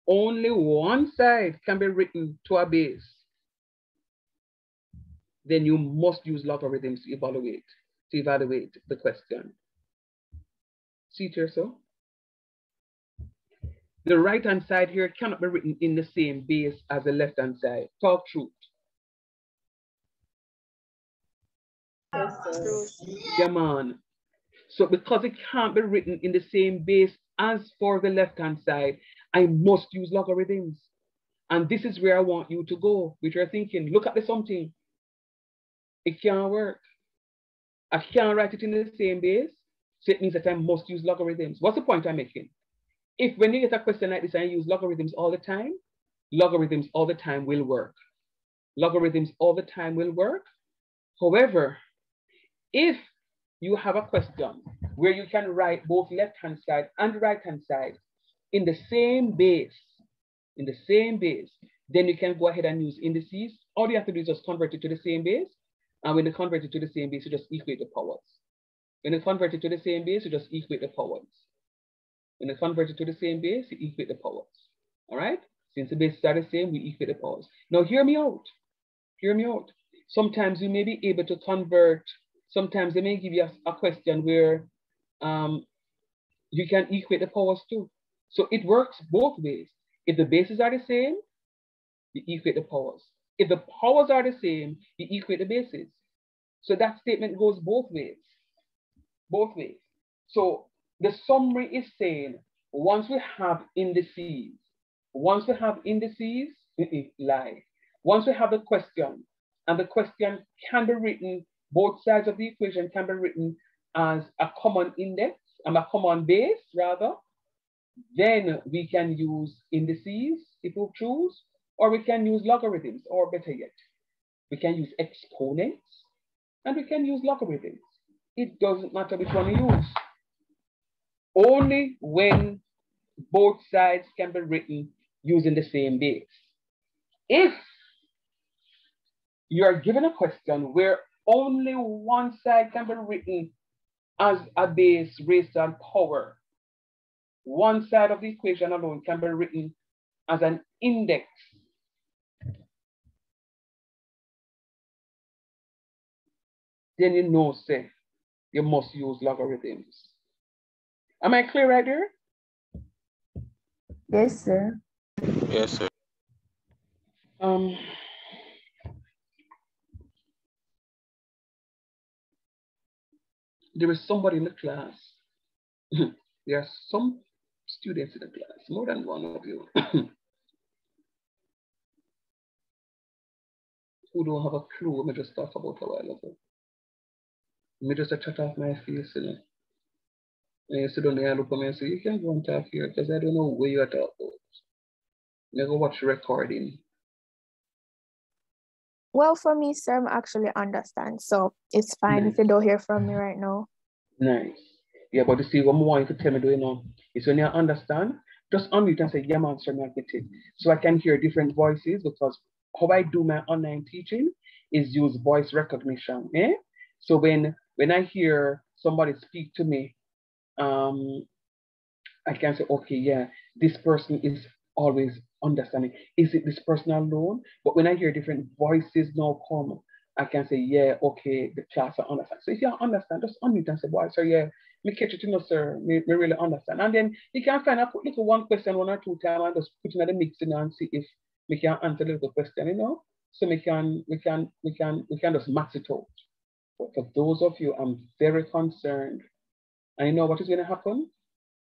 only one side can be written to a base, then you must use logarithms to evaluate, to evaluate the question. See it here, so? The right-hand side here cannot be written in the same base as the left-hand side. Talk truth. Yeah, man. So because it can't be written in the same base as for the left-hand side, I must use logarithms. And this is where I want you to go, which you're thinking, look at the something. It can't work. I can't write it in the same base, so it means that I must use logarithms. What's the point I'm making? If when you get a question like this and you use logarithms all the time, logarithms all the time will work. Logarithms all the time will work. However, if you have a question where you can write both left-hand side and right-hand side in the same base, in the same base, then you can go ahead and use indices. All you have to do is just convert it to the same base. And when you convert it to the same base, you just equate the powers. When you convert it to the same base, you just equate the powers. When you convert it to the same base, you equate the powers. All right? Since the bases are the same, we equate the powers. Now hear me out. Hear me out. Sometimes you may be able to convert, sometimes they may give you a, a question where um, you can equate the powers too. So it works both ways. If the bases are the same, you equate the powers. If the powers are the same, you equate the bases. So that statement goes both ways. Both ways. So the summary is saying once we have indices, once we have indices, [LAUGHS] lie. Once we have the question, and the question can be written, both sides of the equation can be written as a common index, and a common base rather, then we can use indices if we choose, or we can use logarithms, or better yet, we can use exponents, and we can use logarithms. It doesn't matter which one you use. Only when both sides can be written using the same base. If you are given a question where only one side can be written as a base raised on power, one side of the equation alone can be written as an index. Then you know, say, you must use logarithms. Am I clear right there? Yes, sir. Yes, sir. Um, there is somebody in the class. [CLEARS THROAT] there are some students in the class, more than one of you, [CLEARS THROAT] who don't have a clue what I just talked about a while ago. Me just chat off my face, you know. And you sit down there and look at me and say, you can go and talk here because I don't know where you're talking about. Me go watch the recording. Well, for me, sir, I actually understand. So it's fine if you don't hear from me right now. Nice. Yeah, but you see, what more you could tell me, do you know, is when you understand, just unmute and say, yeah, man, sir, me get it. So I can hear different voices because how I do my online teaching is use voice recognition. Eh? So when when I hear somebody speak to me, um, I can say, okay, yeah, this person is always understanding. Is it this person alone? But when I hear different voices now come, I can say, yeah, okay, the class I understand. So if you understand, just unmute and say, boy, sir, yeah, me catch it, you know, sir, me, me really understand. And then you can find out, put little one question one or two times and just put in the mix in and see if we can answer the little question, you know? So we can, we can, we can, we can just max it out. But for those of you, I'm very concerned. I know what is going to happen.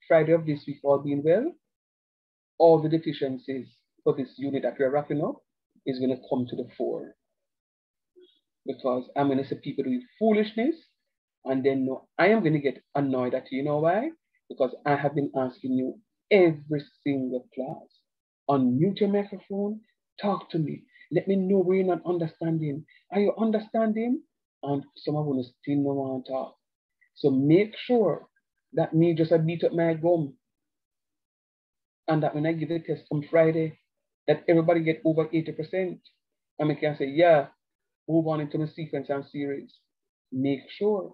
Friday of this week, all being well, all the deficiencies for this unit that we're wrapping up is going to come to the fore. Because I'm going to see people doing foolishness, and then no, I am going to get annoyed at you. You know why? Because I have been asking you every single class. Unmute your microphone, talk to me. Let me know where you're not understanding. Are you understanding? And some of them still don't want to talk. So make sure that me just a beat up my gum. And that when I give the test on Friday, that everybody get over 80%. And I can say, yeah, move on into the sequence and series. Make sure,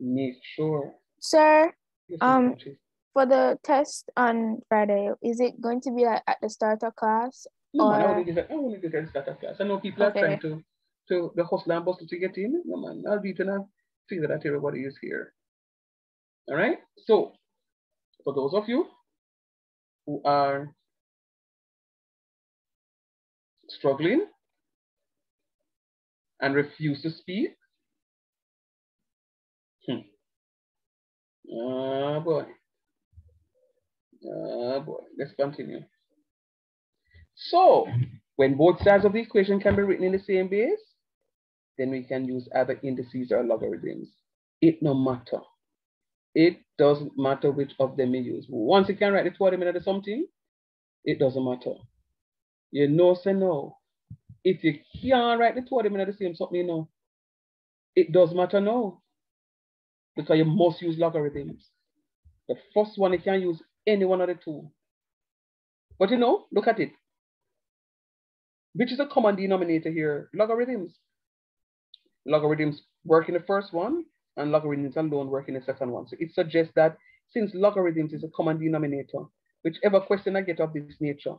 make sure. Sir, Yes, Um, for the test on Friday, is it going to be like at the start of class? No, man, I or- it. I only did it at start of class. I know people are trying to, to the hustle and bustle to get in. No, man, I'll be it and I'll see that everybody is here. All right. So, for those of you who are struggling and refuse to speak, hmm. Oh boy. Oh boy. Let's continue. So, when both sides of the equation can be written in the same base, then we can use other indices or logarithms. It no matter. It doesn't matter which of them you use. Once you can write the 20 minute or something, it doesn't matter. You know, say no. If you can't write the 20 minute the same something, you know, it does matter no. Because you must use logarithms. The first one, you can use any one of the two. But you know, look at it. Which is a common denominator here? Logarithms. Logarithms work in the first one, and logarithms alone work in the second one. So it suggests that since logarithms is a common denominator, whichever question I get of this nature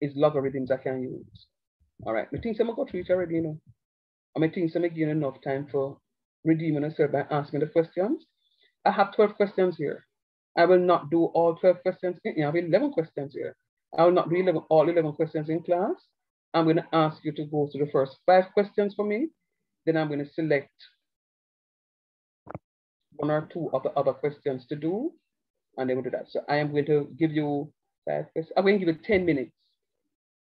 is logarithms I can use. All right, I think I'm go through it already, you know. I mean, things I'm giving enough time for redeeming yourself by asking the questions. I have 12 questions here. I will not do all 12 questions. I have 11 questions here. I will not do 11, all 11 questions in class. I'm going to ask you to go through the first five questions for me. Then I'm going to select one or two of the other questions to do, and then we'll do that. So I am going to give you five questions. I'm going to give you 10 minutes.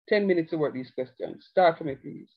10 minutes to work these questions. Start for me, please.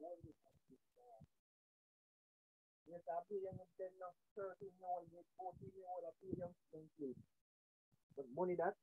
Yes, I pay them ten now, thirteen now, and fourteen year old, I pay them ten But money that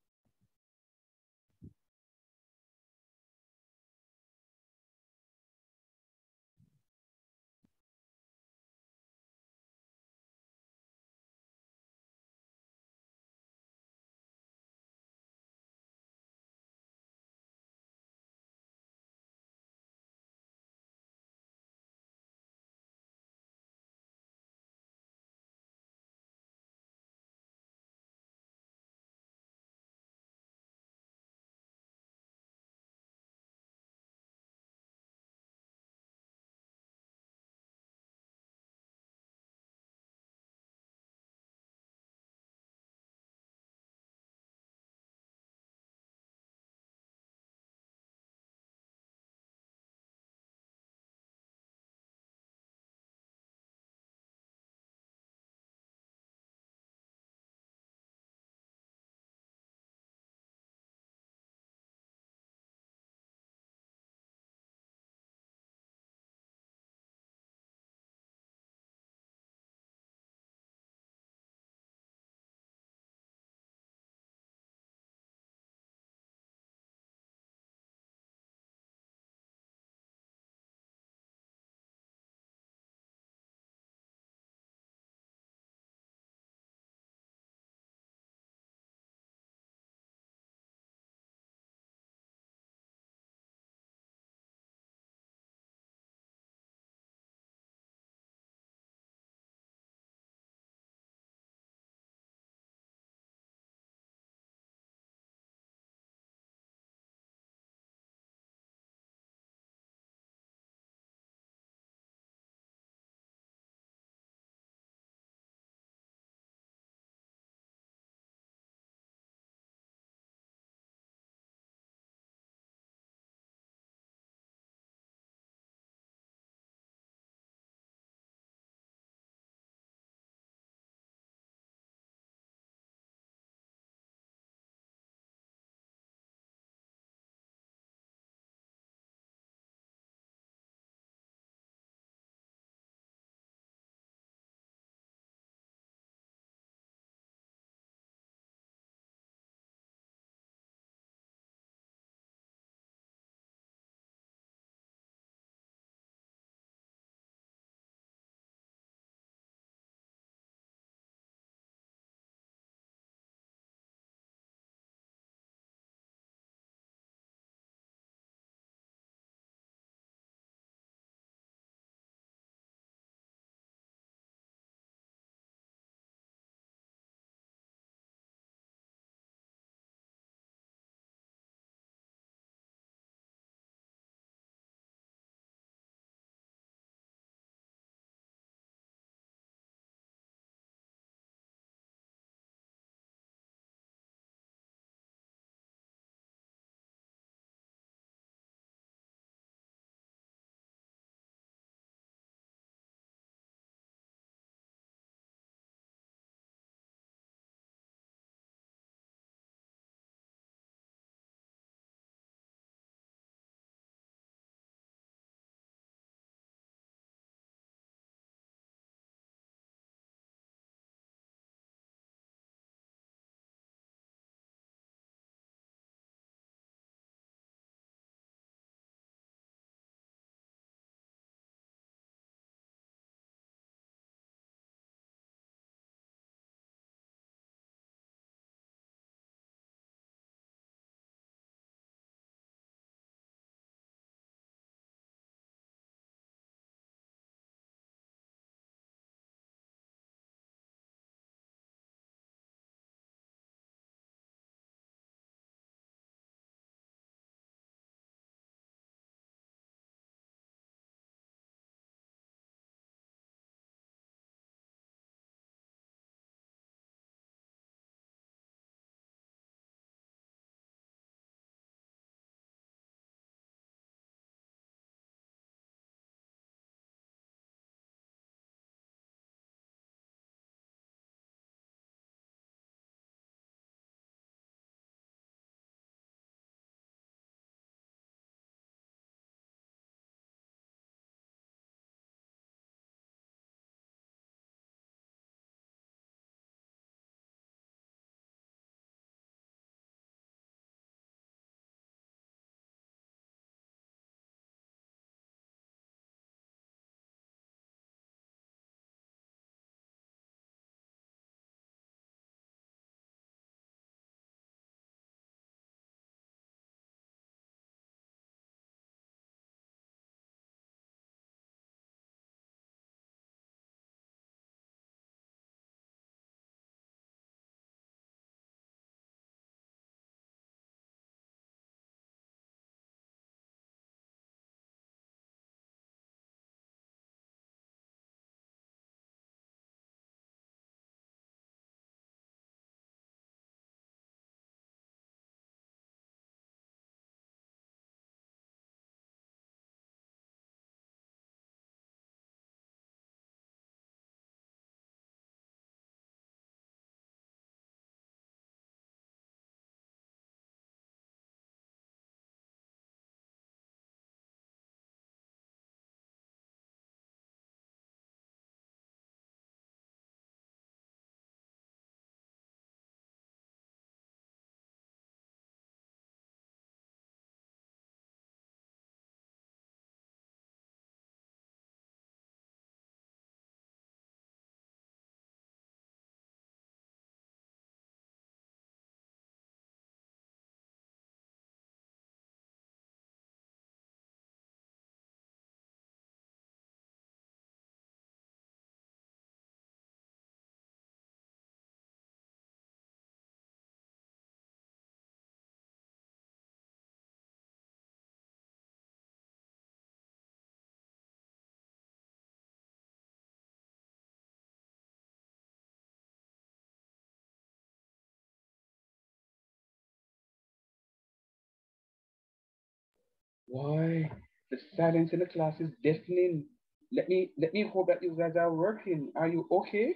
Why? The silence in the class is deafening. Let me let me hope that you guys are working. Are you okay?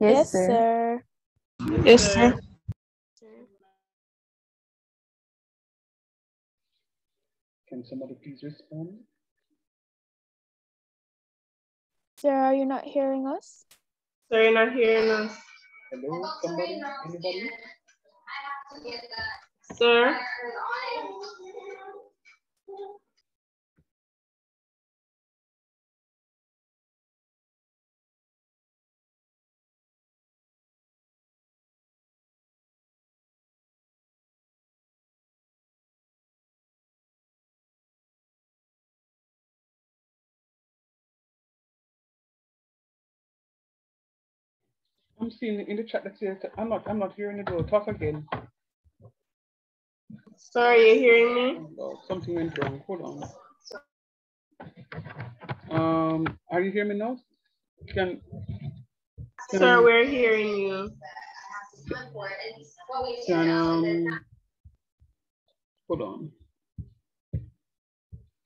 Yes, sir. Yes, sir. Can somebody please respond? Sir, are you not hearing us? Sir, you're not hearing us. Hello, somebody? Anybody? Sir? I'm seeing in the chat that says I'm not I'm not hearing the door. Talk again. Sorry, you hearing me? Oh, something went wrong. Hold on. Um, are you hearing me now? Can, can Sir, we're hearing you. Can um hold on.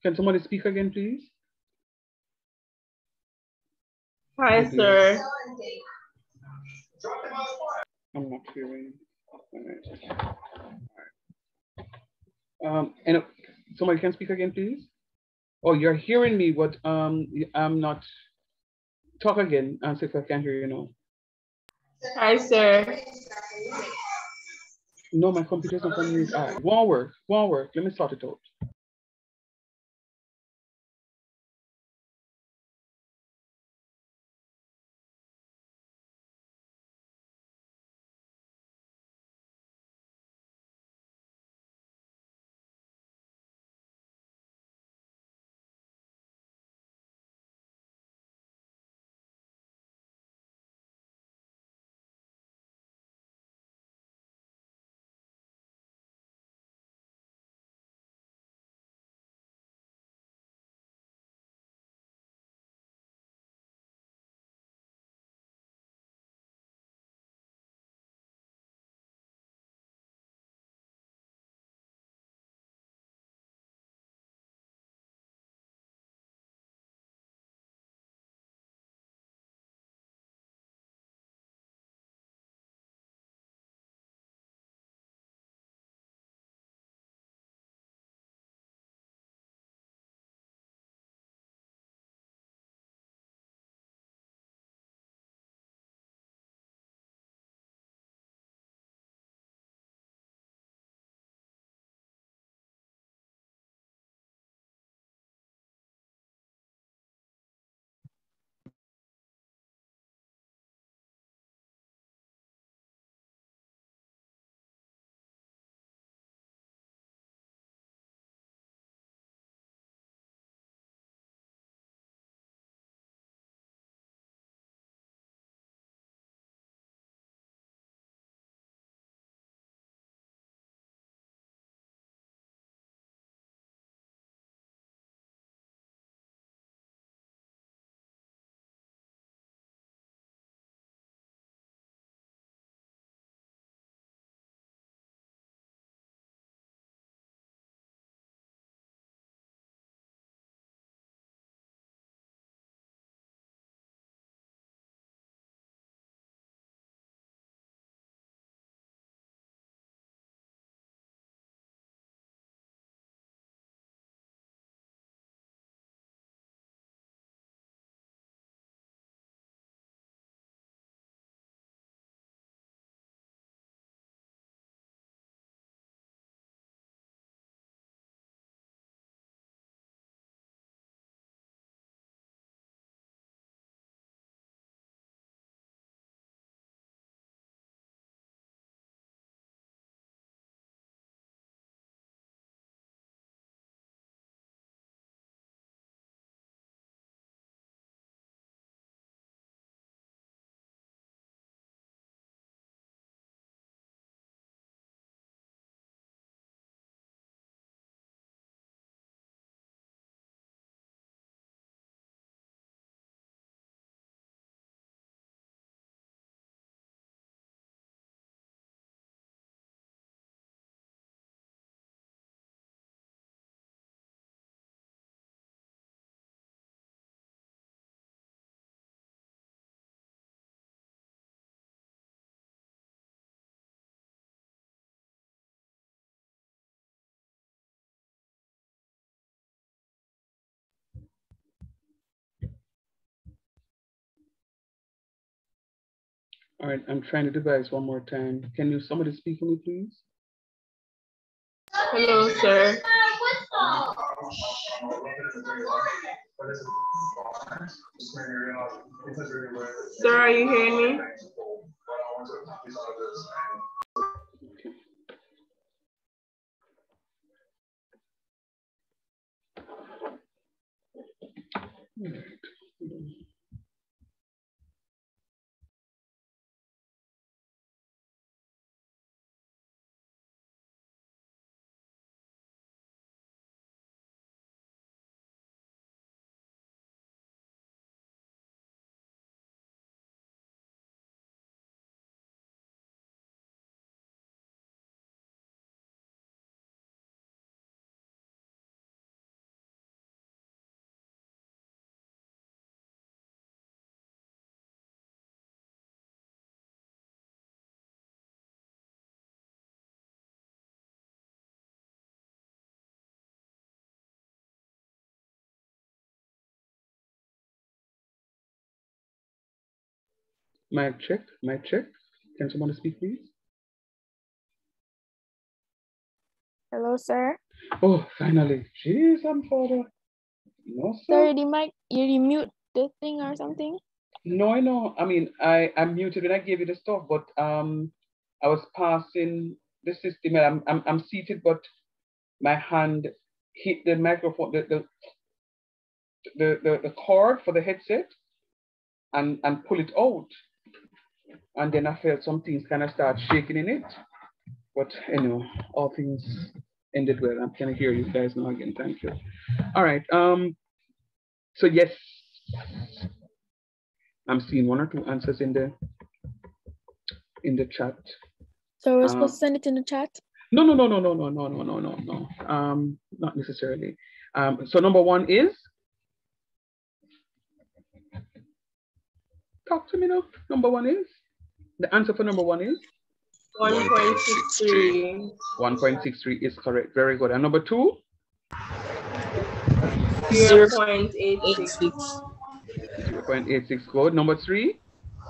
Can somebody speak again, please? Hi, sir. I'm not hearing. Um, and uh, somebody can speak again, please. Oh, you're hearing me, but um, I'm not. Talk again and see if I can hear you now. Hi, sir. No, my computer's not mute. Ah, won't work. Won't work. Let me sort it out. All right, I'm trying the device one more time. Can you somebody speak to me, please? Hello, sir. Sir, are you hearing me? Mic check, mic check. Can someone speak, please? Hello, sir. Oh, finally. Jeez, I'm father. No, sir. Sorry, the mic, you mute the thing or something? No, I know. I mean, I, I muted when I gave you the stuff, but um, I was passing the system and I'm, I'm, I'm seated, but my hand hit the microphone, the, the, the, the, the cord for the headset and, and pull it out. And then I felt some things kind of start shaking in it. But anyway, all things ended well. I'm kind of hear you guys now again. Thank you. All right. Um. So yes, I'm seeing one or two answers in the in the chat. So we're Uh, supposed to send it in the chat? No, no, no, no, no, no, no, no, no, no, no. Um, not necessarily. Um, so number one is talk to me now. Number one is the answer for number one is 1.63. 1.63 is correct. Very good. And number two? 0.86. 0.86 good. Number three?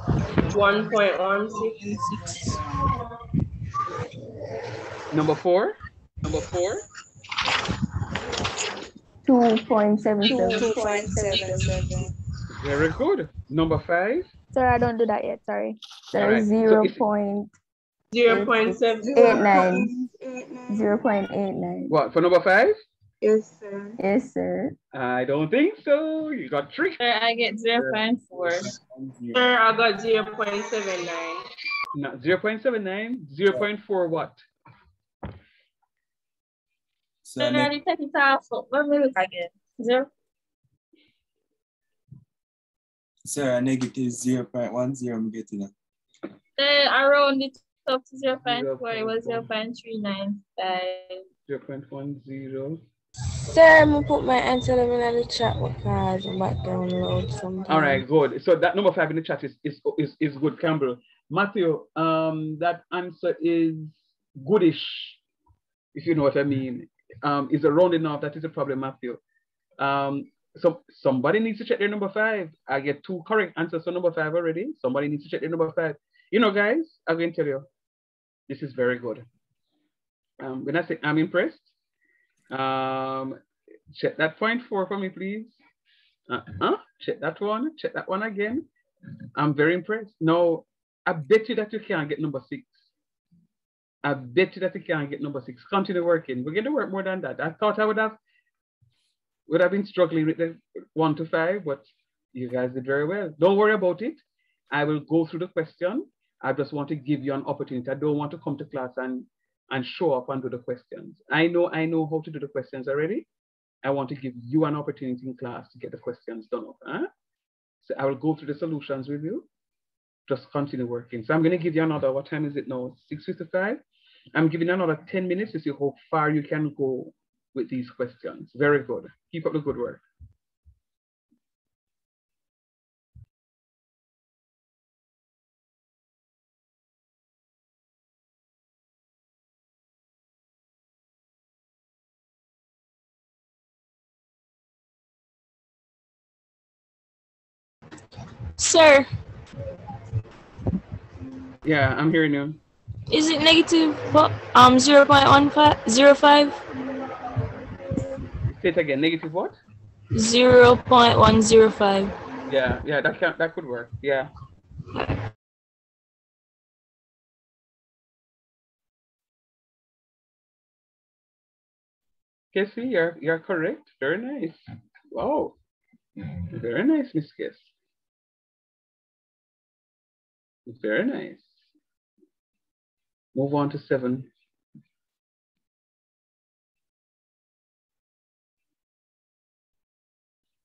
1.16. Number four? Number four? 2.77. 2.77. Very good. Number five. Sorry, I don't do that yet. Sorry. Sorry, right. zero so point. Zero point seven eight nine. Eight nine. Zero point eight nine. What for number five? Yes, sir. Yes, sir. I don't think so. You got three. Sir, I get 0 0.4. Sir, I got 0 0.79. No, 0 0.79, 0 0.4 what? So, I next... let take it off. Let 0 Sarah, uh, negative 0 0.10, I'm getting it. I rounded up to 0 0.4, it was 0 0.395. 0 0.10. Sir, I'm gonna put my answer in the chat because I'm about to download something. All right, good. So that number five in the chat is is is, is good, Campbell. Matthew, um, that answer is goodish, if you know what I mean. Um, is a rounding off. That is a problem, Matthew. Um, so somebody needs to check their number five. I get two correct answers for number five already. Somebody needs to check their number five. You know, guys, I'm going to tell you, this is very good. Um, when I say I'm impressed, um, check that point four for me, please. Uh-huh. Check that one. Check that one again. I'm very impressed. No, I bet you that you can't get number six. I bet you that you can't get number six. Continue working. We're going to work more than that. I thought I would have would have been struggling with the one to five, but you guys did very well. Don't worry about it. I will go through the question. I just want to give you an opportunity. I don't want to come to class and and show up and do the questions. I know I know how to do the questions already. I want to give you an opportunity in class to get the questions done up. Huh? So I will go through the solutions with you. Just continue working. So I'm going to give you another, what time is it now? 6.55? I'm giving another 10 minutes to see how far you can go with these questions. Very good. Keep up the good work. Sir, Yeah, I'm hearing you. Is it negative what, um 0.15 Say it again. Negative what? 0.105? Yeah, yeah, that can that could work. Yeah. Casey, you're you're correct. Very nice. Wow. Very nice, Miss Kiss. Very nice. Move on to seven.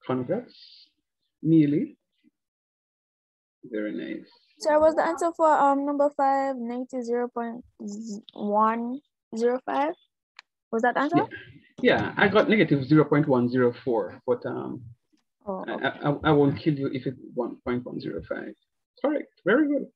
Congrats, Neely. Very nice. Sir, was the answer for um number five negative zero point one zero five? Was that answer? Yeah, I got negative 0.104, but um, Oh, I, I, I won't kill you if it's 1.105. Correct, very good.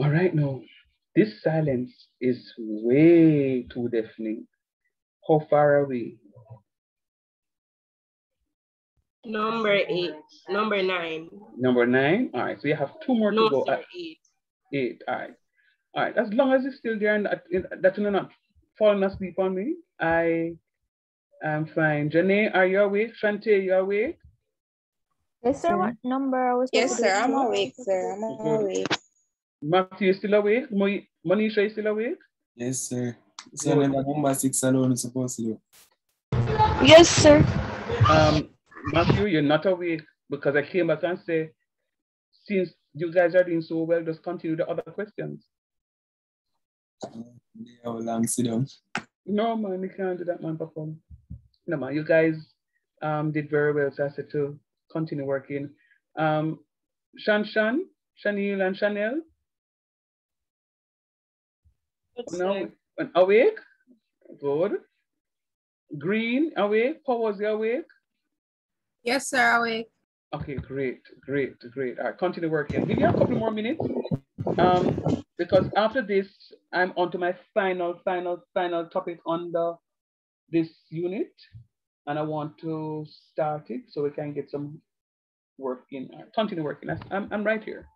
All right, now, this silence is way too deafening. How far are we? Number eight, number nine. Number nine. All right, so you have two more No, to go. sir, eight. eight. All right. All right. As long as it's still there and that, that you're not falling asleep on me, I am fine. Janae, are you awake? Shante, you awake? Yes, sir. What number I was Yes, sir. I'm awake, sir. I'm awake. Matthew, you still awake? Mo- Monisha, you still awake? Yes, sir. So number number six alone is supposed to do. Yes, sir. Um, Matthew, you're not awake because I came back and said, since you guys are doing so well, just continue the other questions. How long sit down? No, man, you can't do that, man, Papa. No, man, you guys um, did very well, so I said to continue working. Um, Shan Shan, Chanel, and Chanel, no, awake? Good. Green, awake? Powers, you awake? Yes, sir, awake. Okay, great, great, great. All right, continue working. Give me a couple more minutes. Um, because after this, I'm on to my final, final, final topic under this unit. And I want to start it so we can get some work in, continue working. I'm, I'm right here.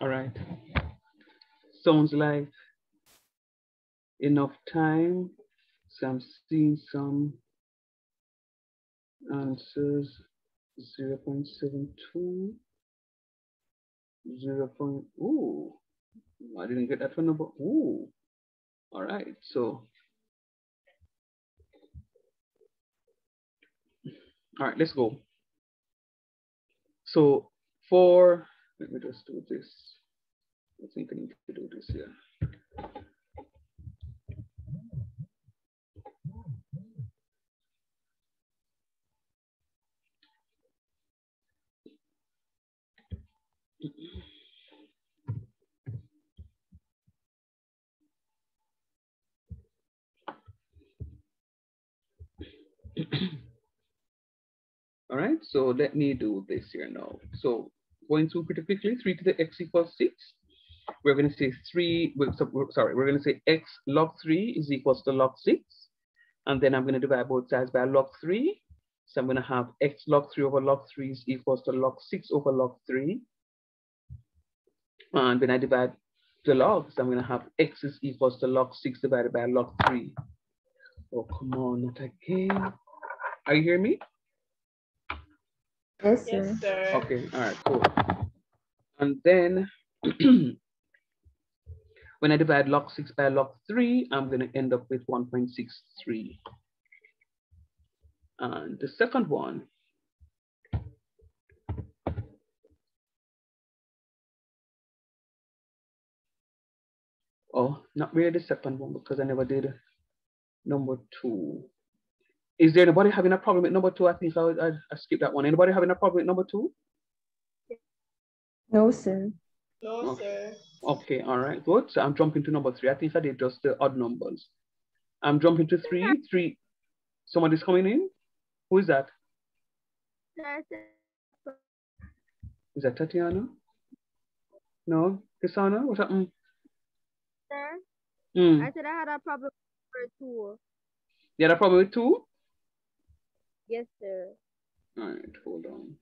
All right. Sounds like enough time. So I'm seeing some answers 0 0.72, 0. Point, ooh, I didn't get that one number. Ooh, all right. So, all right, let's go. So for, let me just do this. I think I need to do this here. [CLEARS THROAT] All right, so let me do this here now. So going through pretty quickly, three to the x equals six. We're gonna say three, sorry, we're gonna say x log three is equals to log six. And then I'm gonna divide both sides by log three. So I'm gonna have x log three over log three is equals to log six over log three. And when I divide the logs, I'm gonna have x is equals to log six divided by log three. Oh, come on, not again. Are you hearing me? Yes, sir. Yes, sir. Okay, all right, cool. And then [CLEARS THROAT] when I divide log six by log three, I'm gonna end up with 1.63. And the second one, oh, not really the second one because I never did number two. Is there anybody having a problem with number two? I think I, I, I skipped that one. Anybody having a problem with number two? No, sir. No, sir. Okay, all right, good. So I'm jumping to number three. I think I did just the odd numbers. I'm jumping to three, three. Somebody's coming in? Who is that? Is that Tatiana? No? Kisana? What's happening? Sir, Mm. I said I had a problem with two. You had a problem with two? Yes, sir. All right, hold on.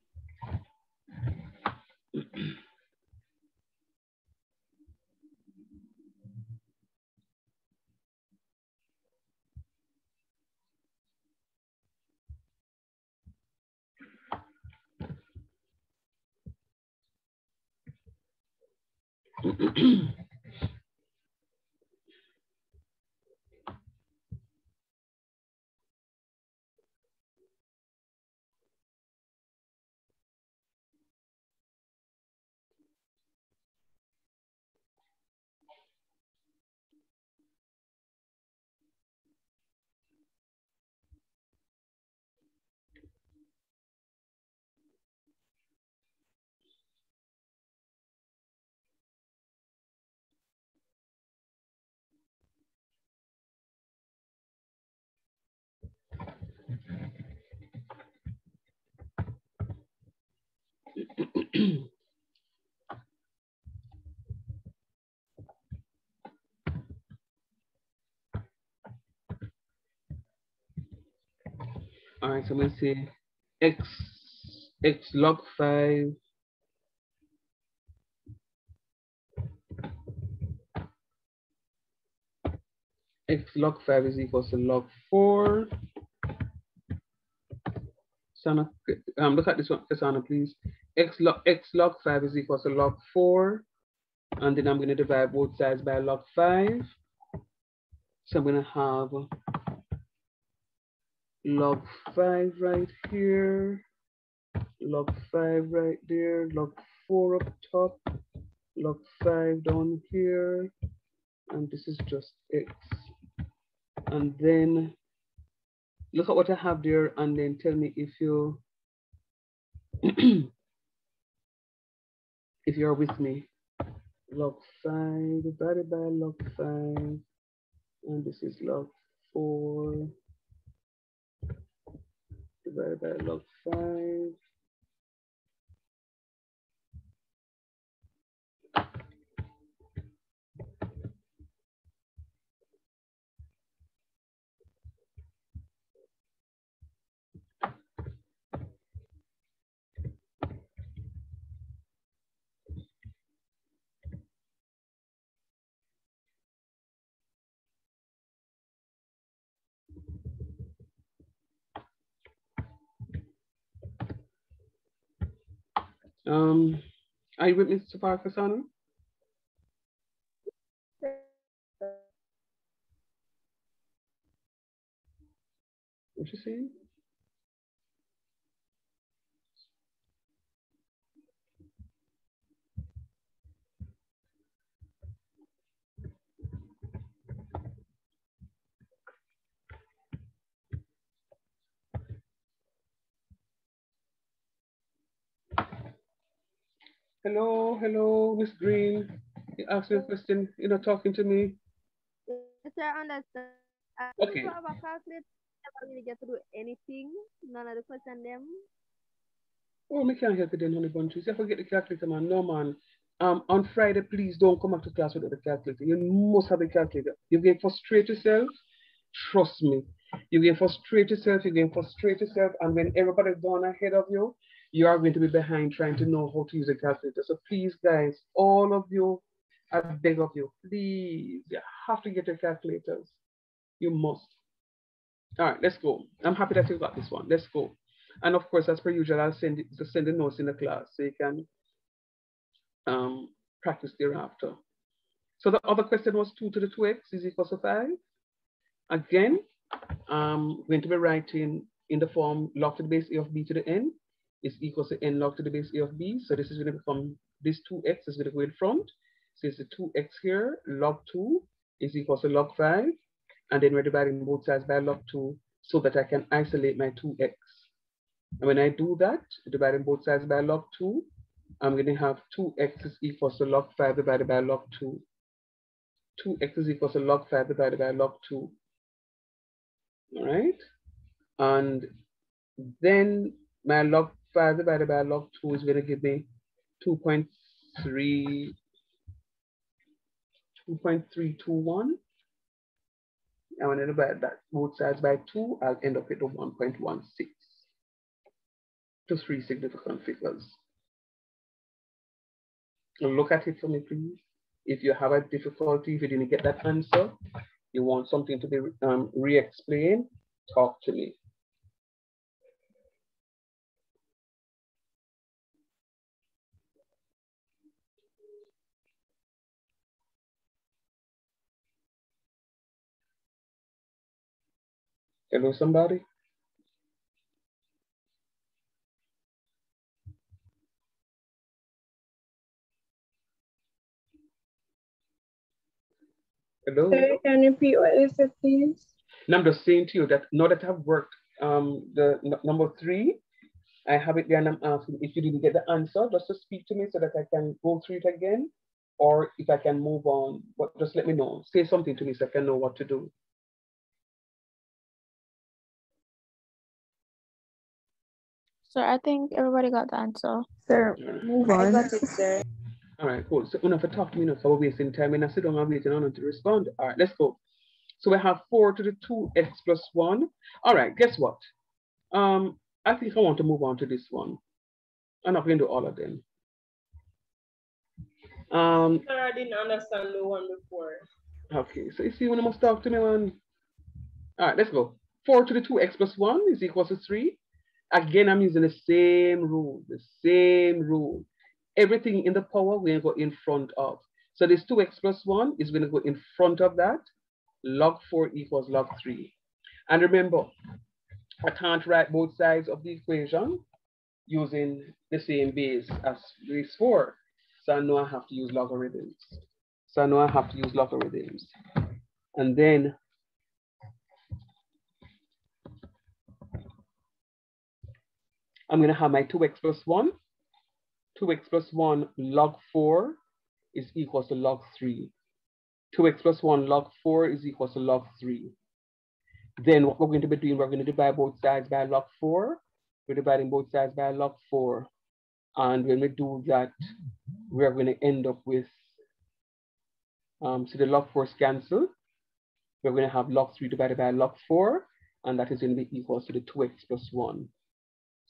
[CLEARS THROAT] All right, so let's gonna x x log five x log five is equals to log four. Sana, um, look at this one, Kasana, please. X log x log five is equal to log four, and then I'm gonna divide both sides by log five. So I'm gonna have log five right here, log five right there, log four up top, log five down here, and this is just x. And then look at what I have there and then tell me if you [CLEARS THROAT] if you're with me. Log five divided by log five, and this is log four divided by log five. Um, are you with me, Mr. Parkinson? What you saying? Hello, hello, Miss Green. You asked me a question, you're not talking to me. Yes, sir, I understand. I Okay. also have a calculator. Never really get to do anything. None of the question them. Oh, me can't help it then, honey bunches. You forget the calculator, man. No, man. Um, on Friday, please don't come back to class without the calculator. You must have a calculator. You get frustrate yourself. Trust me. You get frustrate yourself. You get frustrate yourself, and when everybody's gone ahead of you, you are going to be behind trying to know how to use a calculator. So please, guys, all of you, I beg of you, please, you have to get your calculators. You must. All right, let's go. I'm happy that you got this one. Let's go. And of course, as per usual, I'll send send the notes in the class so you can um, practice thereafter. So the other question was 2 to the 2x is equal to 5. Again, I'm going to be writing in the form log to the base a of b to the n is equal to n log to the base a of b. So this is going to become, this 2x is going to go in front. So it's the 2x here, log 2 is equal to log 5. And then we're dividing both sides by log 2 so that I can isolate my 2x. And when I do that, dividing both sides by log 2, I'm going to have 2x is equal to log 5 divided by log 2. 2x is equal to log 5 divided by log 2. All right? And then my log 5 divided by log 2 is going to give me 2.3, 2.321. And when I divide that both sides by 2, I'll end up with a 1.16 to three significant figures. Look at it for me, please. If you have a difficulty, if you didn't get that answer, you want something to be um, re-explained, talk to me. Hello, somebody? Hello? Can you repeat what you said, please? And I'm just saying to you that now that I've worked um, the number three, I have it there and I'm asking if you didn't get the answer, just to speak to me so that I can go through it again, or if I can move on, but just let me know. Say something to me so I can know what to do. So I think everybody got the answer. Sir, move I got it, sir. All right, cool. So enough to talk to me now, so we're wasting time and I sit down and waiting on them to respond. All right, let's go. So we have four to the two x plus one. All right, guess what? Um, I think I want to move on to this one. I'm not going to do all of them. Um, Sir, I didn't understand the one before. okay, so you see when I must talk to me, man. All right, let's go. Four to the two x plus one is equal to three. Again, I'm using the same rule, the same rule. Everything in the power, we're to go in front of. So this 2x plus 1 is going to go in front of that. Log 4 equals log 3. And remember, I can't write both sides of the equation using the same base as base 4. So I know I have to use logarithms. So I know I have to use logarithms. And then I'm going to have my 2x plus 1. 2x plus 1 log 4 is equal to log 3. 2x plus 1 log 4 is equal to log 3. Then what we're going to be doing, we're going to divide both sides by log 4. We're dividing both sides by log 4. And when we do that, we're going to end up with, um, so the log 4's cancel. We're going to have log 3 divided by log 4, and that is going to be equal to the 2x plus 1.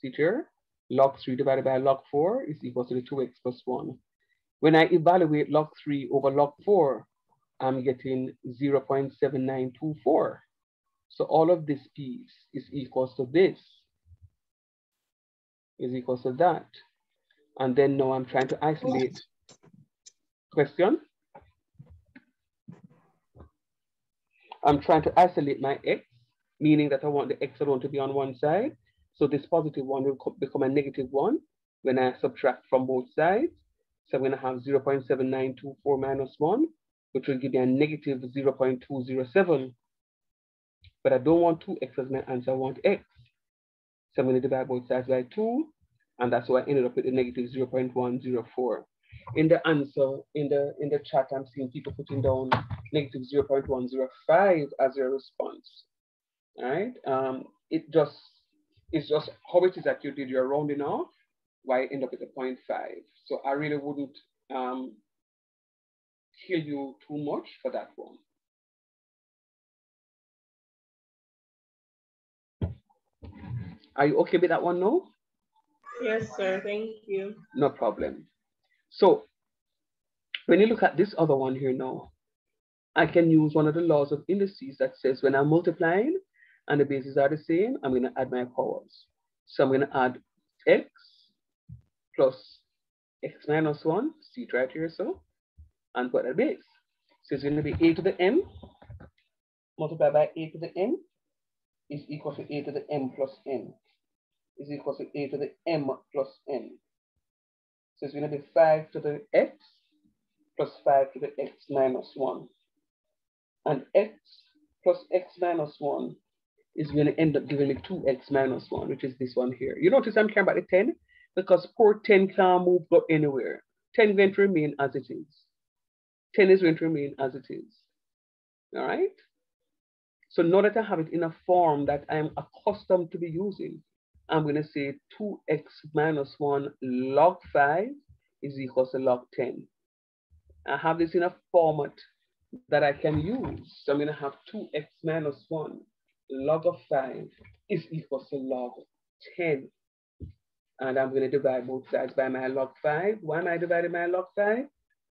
Here? Log 3 divided by log 4 is equal to the 2x plus 1. When I evaluate log 3 over log 4, I'm getting 0.7924. So all of this piece is equal to this, is equal to that. And then now I'm trying to isolate. Question? I'm trying to isolate my x, meaning that I want the x alone to be on one side. So this positive one will become a negative one when I subtract from both sides. So I'm going to have 0.7924 minus 1, which will give me a negative 0.207. But I don't want 2x as my answer, I want x. So I'm going to divide both sides by 2, and that's why I ended up with a negative 0.104. In the answer, in the in the chat, I'm seeing people putting down negative 0.105 as their response. All right. Um, it just it's just how it is that you did your rounding off, why end up with a 0.5. So I really wouldn't um, kill you too much for that one. Are you okay with that one now? Yes, sir. Thank you. No problem. So when you look at this other one here now, I can use one of the laws of indices that says when I'm multiplying and the bases are the same, I'm going to add my powers. So I'm going to add x plus x minus 1, see it right here, so, and put a base. So it's going to be a to the m multiplied by a to the n is equal to a to the m plus n is equal to a to the m plus n. So it's going to be 5 to the x plus 5 to the x minus 1. And x plus x minus 1 is going to end up giving me 2x minus 1, which is this one here. You notice I'm caring about the 10 because poor 10 can't move go anywhere. 10 is going to remain as it is. 10 is going to remain as it is. All right? So now that I have it in a form that I'm accustomed to be using, I'm going to say 2x minus 1 log 5 is equal to log 10. I have this in a format that I can use. So I'm going to have 2x minus 1 log of 5 is equal to log 10. And I'm going to divide both sides by my log 5. Why am I dividing my log 5?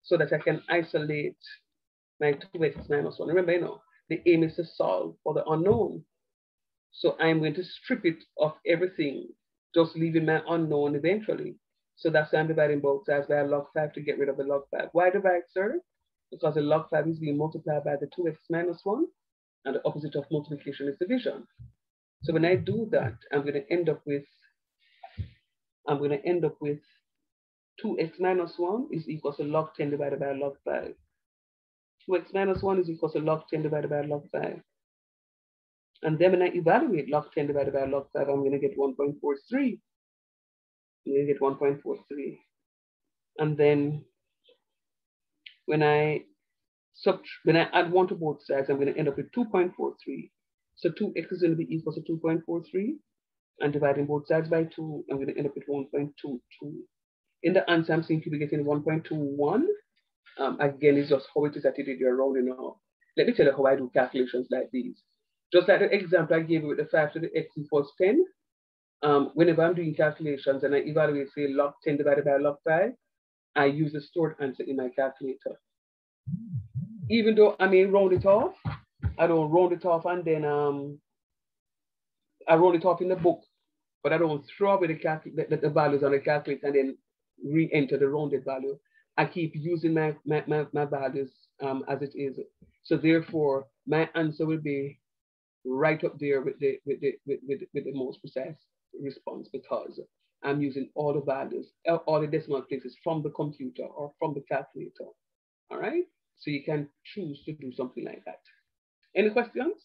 So that I can isolate my 2x minus 1. Remember, you know, the aim is to solve for the unknown. So I'm going to strip it of everything, just leaving my unknown eventually. So that's why I'm dividing both sides by log 5 to get rid of the log 5. Why divide, sir? Because the log 5 is being multiplied by the 2x minus 1, and the opposite of multiplication is division. So when I do that, I'm going to end up with, I'm going to end up with 2x minus 1 is equal to log 10 divided by log 5. 2x minus 1 is equal to log 10 divided by log 5. And then when I evaluate log 10 divided by log 5, I'm going to get 1.43. I'm going to get 1.43. And then when I sub when I add 1 to both sides, I'm going to end up with 2.43. So 2x is going to be equal to 2.43. And dividing both sides by 2, I'm going to end up with 1.22. In the answer, I'm be getting 1.21. Um, again, it's just how it is that you did your rounding off. Let me tell you how I do calculations like these. Just like the example I gave you with the 5 to the x equals 10, um, whenever I'm doing calculations and I evaluate, say, log 10 divided by log 5, I use the stored answer in my calculator. Even though I may round it off, I don't round it off and then um, I round it off in the book, but I don't throw away the, the, the values on the calculator and then re-enter the rounded value. I keep using my, my, my, my values um, as it is. So therefore, my answer will be right up there with the, with the, with, with, with the most precise response because I'm using all the values, all the decimal places from the computer or from the calculator. All right. So you can choose to do something like that. Any questions?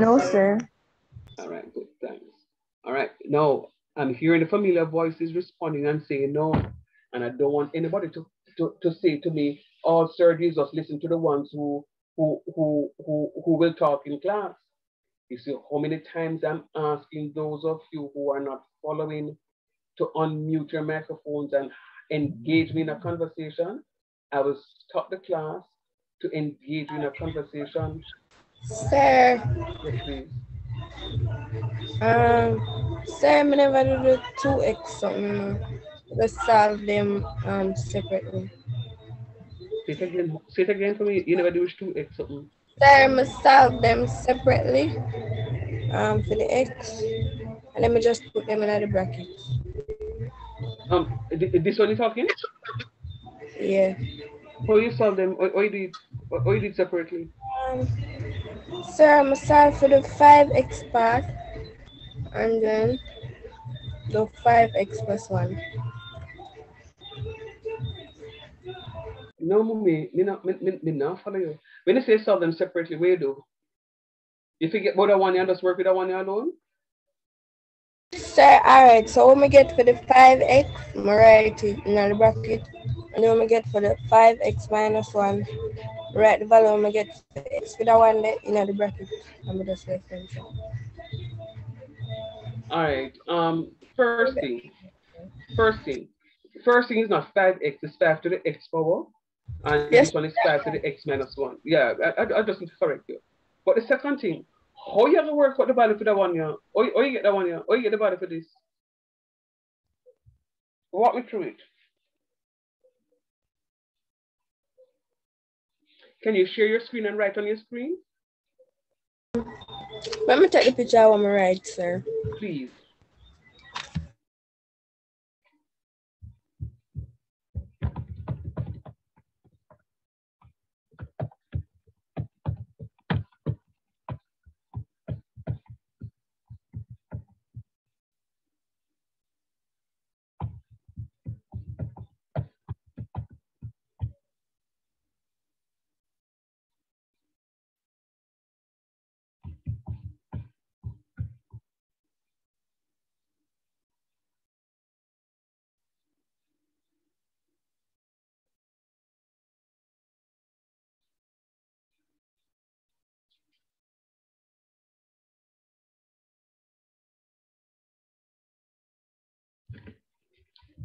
No, sir. All right, good, thanks. All right, now I'm hearing the familiar voices responding and saying no, and I don't want anybody to, to, to say to me, oh, sir, Jesus, listen to the ones who, who, who, who, who will talk in class. You see how many times I'm asking those of you who are not following to unmute your microphones and engage me in a conversation. I will stop the class to engage in a conversation. Sir. Yes, please. Um, sir, I never do the two X something. Let's solve them um separately. Say it again. Say it again for me. You never do two X something. Sir, must solve them separately. Um, for the X, and then we just put them in the bracket. Um, th- this one you talking? Yeah. How you solve them? Or, or you do it? Or, you do it separately? Um, sir, I'm sorry for the five x part, and then the five x plus one. No, mommy, me not, me, me, me not follow you. When you say solve them separately, you do? You forget about that one and just work with that one alone? Sir, alright, so when we get for the 5x, I write it in the bracket. And then when we get for the 5x minus 1, I write the value we get for the x with the 1 there in the bracket. And we just reference it. All right. Um, first thing, first thing, first thing is not five x. It's five to the x power, and Yes. this one is five to the x minus one. Yeah, I, I, I just need to correct you. But the second thing, how you gonna work out the value for that one? Or, or you get that one here? Or you get the value for this? Walk me through it. Can you share your screen and write on your screen, Let me take the picture when I write, sir. please?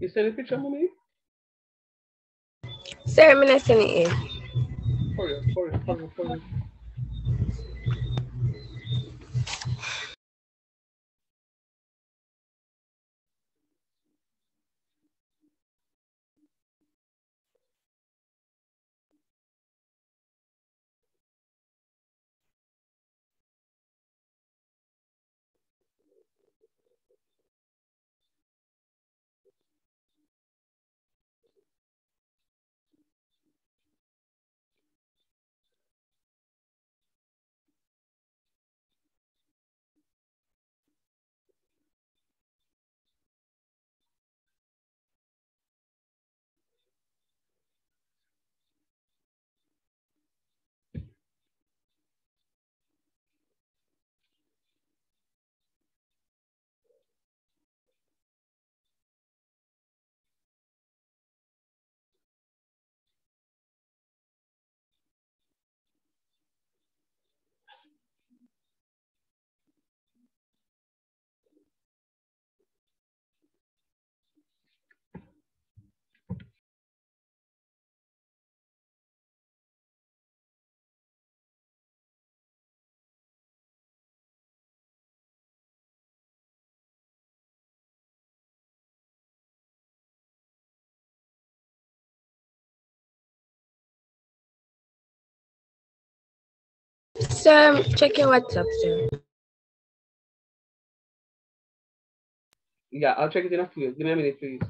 You send a picture, mommy? Sir, I'm sending it in. Hurry up, hurry up, hurry up, hurry up. Sir, um, check your WhatsApp, sir. Yeah, I'll check it in a few. Give me a minute, please.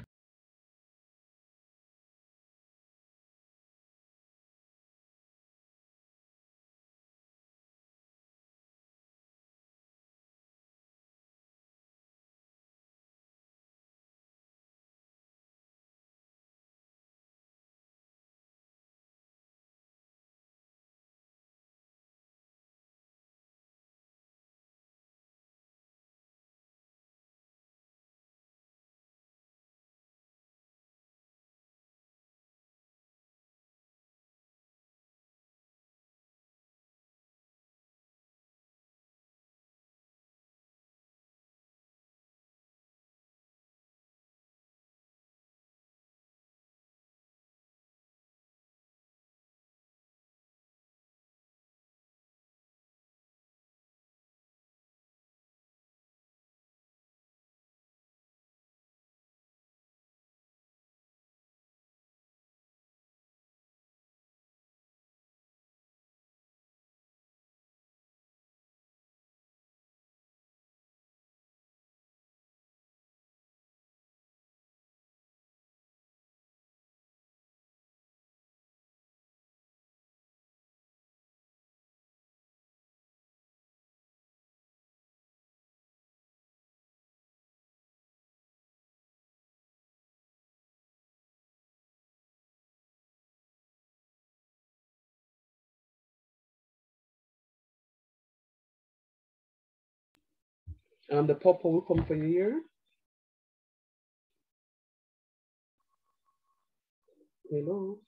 Um, the purple will come for you here. Hello.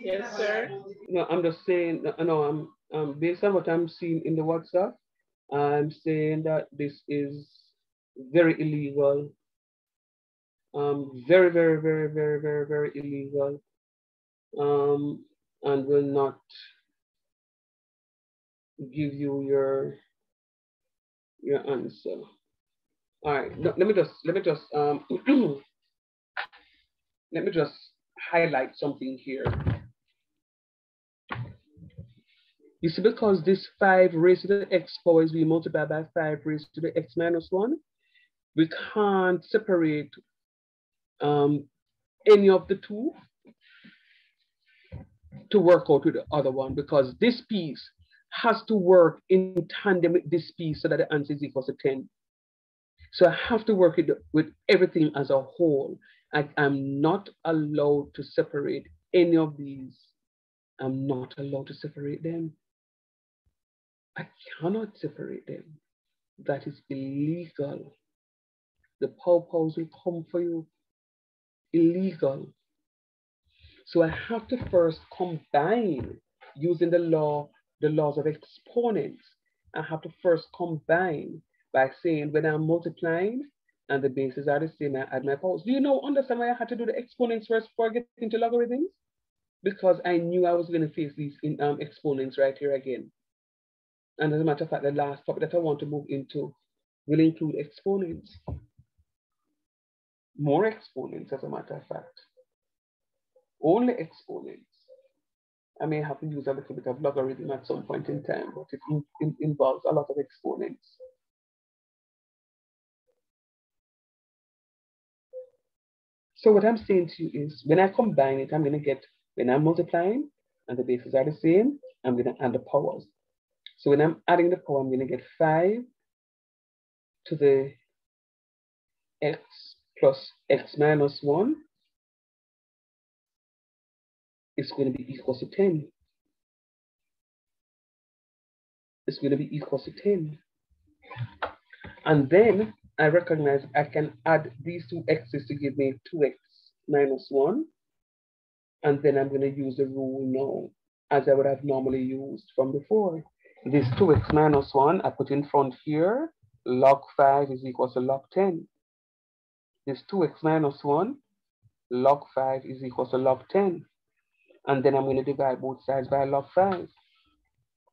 Yes, sir. No, I'm just saying, no, no, I'm um, based on what I'm seeing in the WhatsApp, I'm saying that this is very illegal. Um, very, very, very, very, very, very illegal. Um, and will not give you your your answer. All right, let me just let me just um [CLEARS THROAT] let me just highlight something here. You see, because this 5 raised to the x power is being multiplied by 5 raised to the x minus 1, we can't separate um, any of the two to work out with the other one because this piece has to work in tandem with this piece so that the answer is equal to 10. So I have to work with, with everything as a whole. I am not allowed to separate any of these. I'm not allowed to separate them. I cannot separate them. That is illegal. The pow pows will come for you. Illegal. So I have to first combine using the law, the laws of exponents. I have to first combine by saying when I'm multiplying and the bases are the same, I add my powers. Do you know, understand why I had to do the exponents first before I get into logarithms? Because I knew I was going to face these in, um, exponents right here again. And as a matter of fact, the last topic that I want to move into will include exponents. More exponents, as a matter of fact. Only exponents. I may have to use a little bit of logarithm at some point in time, but it, it involves a lot of exponents. So what I'm saying to you is when I combine it, I'm going to get, when I'm multiplying and the bases are the same, I'm going to add the powers. So when I'm adding the power, I'm going to get 5 to the x plus x minus 1 is going to be equal to 10. It's going to be equal to 10. And then I recognize I can add these two x's to give me 2x minus 1. And then I'm going to use the rule now as I would have normally used from before. This 2x minus 1, I put in front here, log 5 is equal to log 10. This 2x minus 1, log 5 is equal to log 10. And then I'm going to divide both sides by log 5.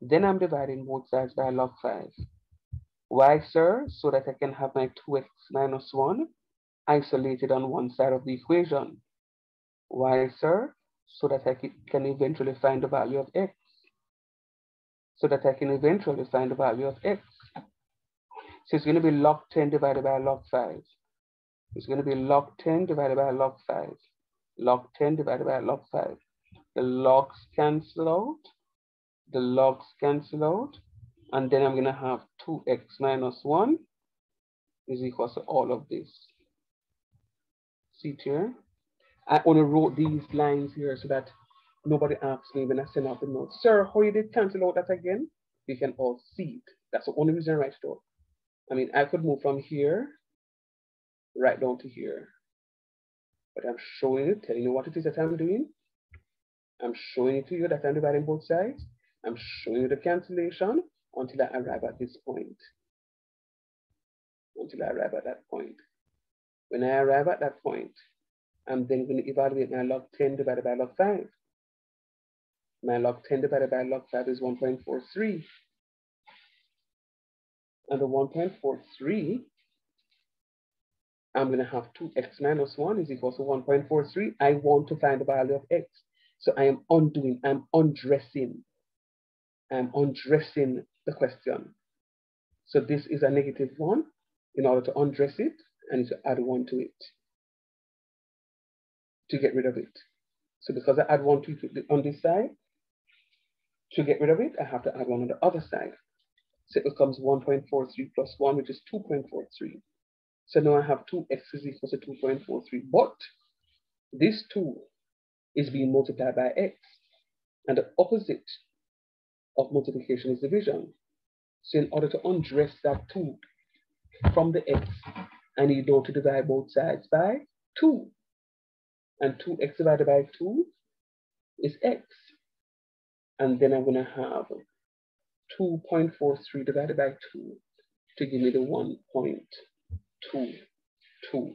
Then I'm dividing both sides by log 5. Why, sir? So that I can have my 2x minus 1 isolated on one side of the equation. Why, sir? So that I can eventually find the value of x. So that I can eventually find the value of x. So it's going to be log 10 divided by log 5. It's going to be log 10 divided by log 5. Log 10 divided by log 5. The logs cancel out. The logs cancel out. And then I'm going to have 2x minus 1 is equal to all of this. See here? I only wrote these lines here so that nobody asks me when I send out the notes, sir, how you did cancel out that again? You can all see it. That's the only reason I write it out. I mean, I could move from here right down to here. But I'm showing it, telling you what it is that I'm doing. I'm showing it to you that I'm dividing both sides. I'm showing you the cancellation until I arrive at this point. Until I arrive at that point. When I arrive at that point, I'm then going to evaluate my log 10 divided by log 5. My log 10 divided by log 5 is 1.43. And the 1.43, I'm going to have 2x minus 1 is equal to 1.43. I want to find the value of x. So I am undoing, I'm undressing. I'm undressing the question. So this is a negative 1. In order to undress it, and to add 1 to it to get rid of it. So because I add 1 to it on this side, to get rid of it, I have to add 1 on the other side. So it becomes 1.43 plus 1, which is 2.43. So now I have 2x is equal to 2.43. But this 2 is being multiplied by x. And the opposite of multiplication is division. So in order to undress that 2 from the x, I need now to divide both sides by 2. And 2x divided by 2 is x. And then I'm going to have 2.43 divided by 2 to give me the 1.22.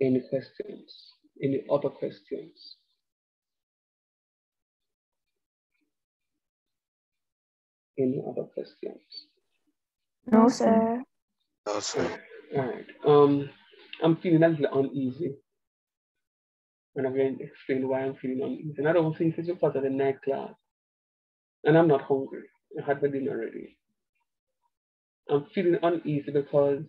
Any questions? Any other questions? Any other questions? No, sir. No, sir. All right. Um, I'm feeling a little uneasy. And I'm going to explain why I'm feeling uneasy. And I don't think it's because of the night class. And I'm not hungry. I had my dinner already. I'm feeling uneasy because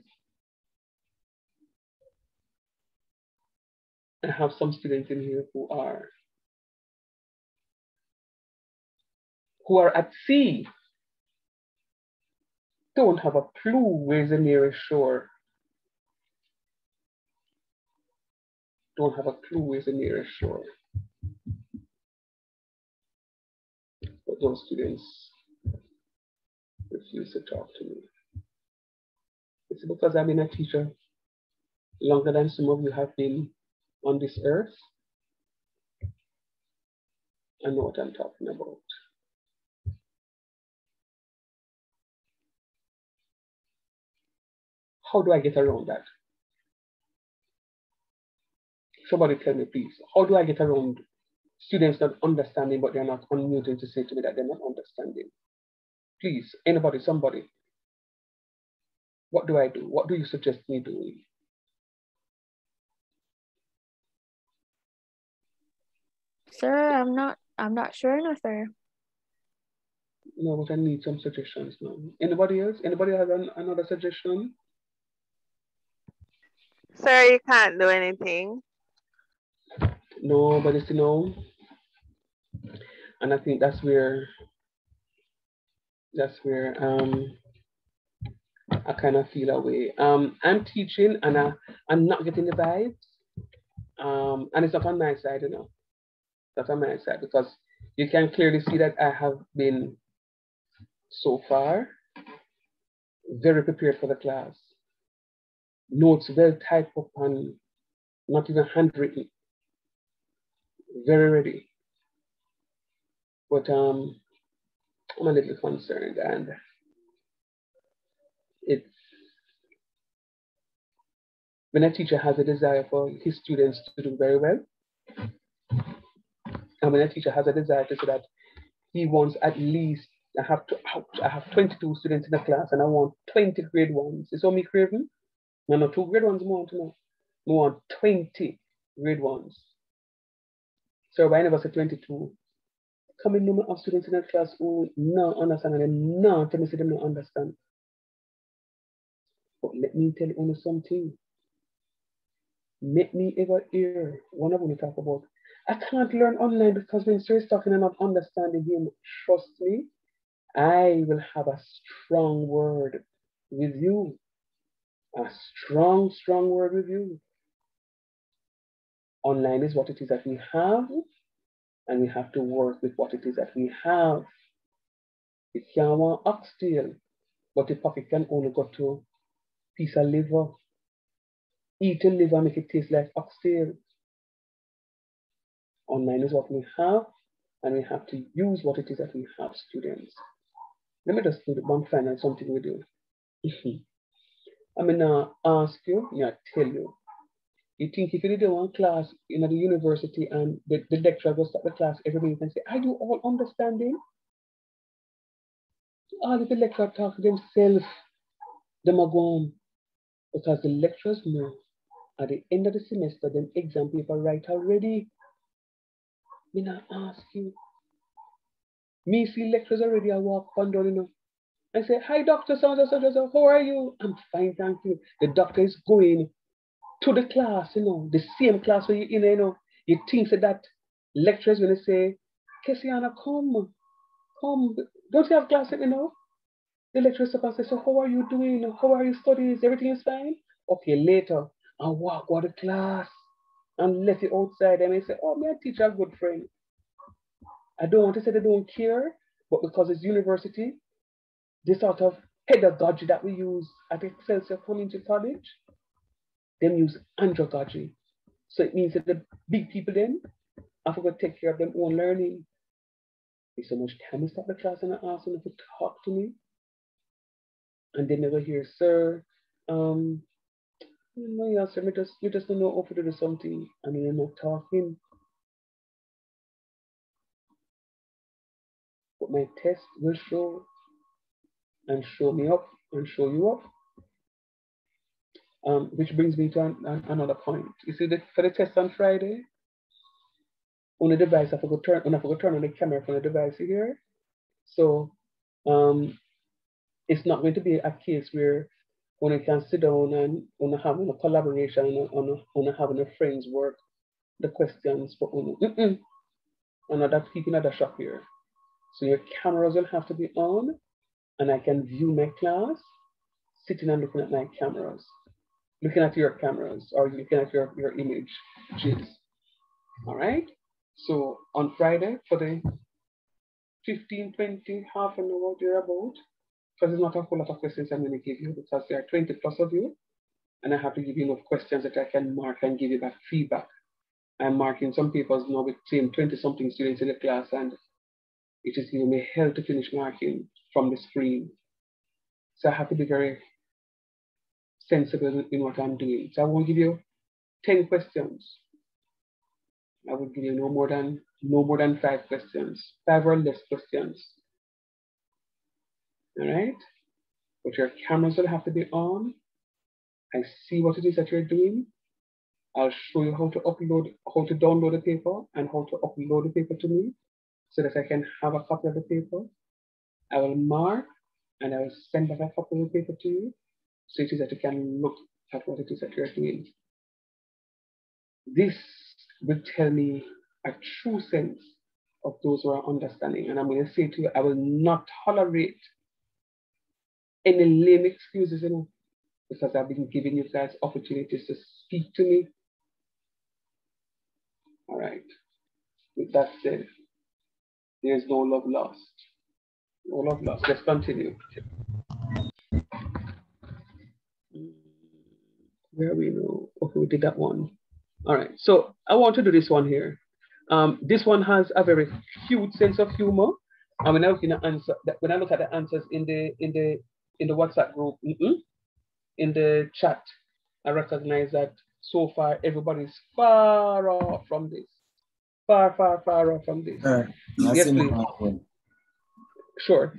I have some students in here who are who are at sea don't have a clue where's the nearest shore. Don't have a clue where's the nearest shore. But those students refuse to talk to me. It's because I've been a teacher longer than some of you have been on this earth. I know what I'm talking about. How do I get around that? Somebody tell me, please. How do I get around students not understanding, but they're not unmuting to say to me that they're not understanding? Please, anybody, somebody. What do I do? What do you suggest me doing? Sir, I'm not I'm not sure no, sir. No, but I need some suggestions now. Anybody else? Anybody have an, another suggestion? Sir, you can't do anything. Nobody to know. And I think that's where that's where um I kind of feel away. Um, I'm teaching and I, I'm not getting the vibes. Um, and it's not on my side, you know. On my side because you can clearly see that I have been so far very prepared for the class. Notes well typed up and not even handwritten. Very ready. But um, I'm a little concerned and it's when a teacher has a desire for his students to do very well, when a teacher has a desire to say that he wants at least I have to I have 22 students in the class and I want 20 grade ones. All me craving? No, no, two grade ones more to know. We want 20 grade ones. So by never say 22. Coming number of students in that class who not understand and not tell me say them not understand. But let me tell you something. Make me ever hear one of them talk about. I can't learn online because when sir is talking and not understanding him, trust me, I will have a strong word with you. A strong, strong word with you. Online is what it is that we have, and we have to work with what it is that we have. It can't want oxtail, but the pocket can only go to piece of liver. Eat a liver, make it taste like oxtail. Online is what we have, and we have to use what it is that we have, students. Let me just do one final something with you. Mm-hmm. I'm gonna uh, ask you, yeah, tell you. You think if you did one class in the university and the, the lecturer goes start the class, everybody can say, Are you all understanding? All of the lecturer talk to themselves, them are gone. Because the lecturers know at the end of the semester, then exam paper right already. Not ask you. Me see lecturers already, I walk on down, you know. I say, hi, doctor, so, so, so, so, how are you? I'm fine, thank you. The doctor is going to the class, you know, the same class where you you know. You think that, that lecturers when they say, Kesiana, come, come, don't you have class, you know? The lecturer supposed to say, so how are you doing? How are your studies? Everything is fine? Okay, later, I walk out of class and let it outside and I say, oh, my teacher, a good friend. I don't want to say they don't care, But because it's university, this sort of pedagogy that we use at Excelsior Community College, them use andragogy. So it means that the big people then have to take care of their own learning. There's so much time I stop the class and I ask them to talk to me. And they never hear, sir, um, no, me just, you just don't know how to do something and you're not talking. But my test will show and show me up and show you up. Um, which brings me to an, an, another point. You see, the, for the test on Friday, on the device, I forgot turn, I forgot turn on the camera from the device here. So um, it's not going to be a case where when I can sit down and I have a collaboration on on having a friends work the questions for uno. Mm -mm. Another keeping at the shop here. So your cameras will have to be on and I can view my class sitting and looking at my cameras, looking at your cameras or looking at your, your image. All right. So on Friday for the 15, 20, half an hour thereabout, because it's not a whole lot of questions I'm going to give you because there are 20 plus of you, and I have to give you enough questions that I can mark and give you back feedback. I'm marking some papers now with same 20 something students in the class, and it is giving me hell to finish marking from the screen. So I have to be very sensible in what I'm doing. So I won't give you 10 questions. I would give you no more than no more than five questions, five or less questions. All right? But your cameras will have to be on. I see what it is that you're doing. I'll show you how to upload, how to download the paper and how to upload the paper to me so that I can have a copy of the paper. I will mark and I will send back a copy of the paper to you so it is that you can look at what it is that you're doing. This will tell me a true sense of those who are understanding. And I'm going to say to you, I will not tolerate any lame excuses, you know, because I've been giving you guys opportunities to speak to me. All right. With that said, there is no love lost. No love lost. Let's continue. Where we know? Okay, we did that one. All right. So I want to do this one here. Um, this one has a very cute sense of humor. And when I at the answer, when I look at the answers in the in the in the WhatsApp group, mm -mm, in the chat, I recognize that so far everybody's far off from this. Far, far, far off from this. Uh, yes, please. Sure.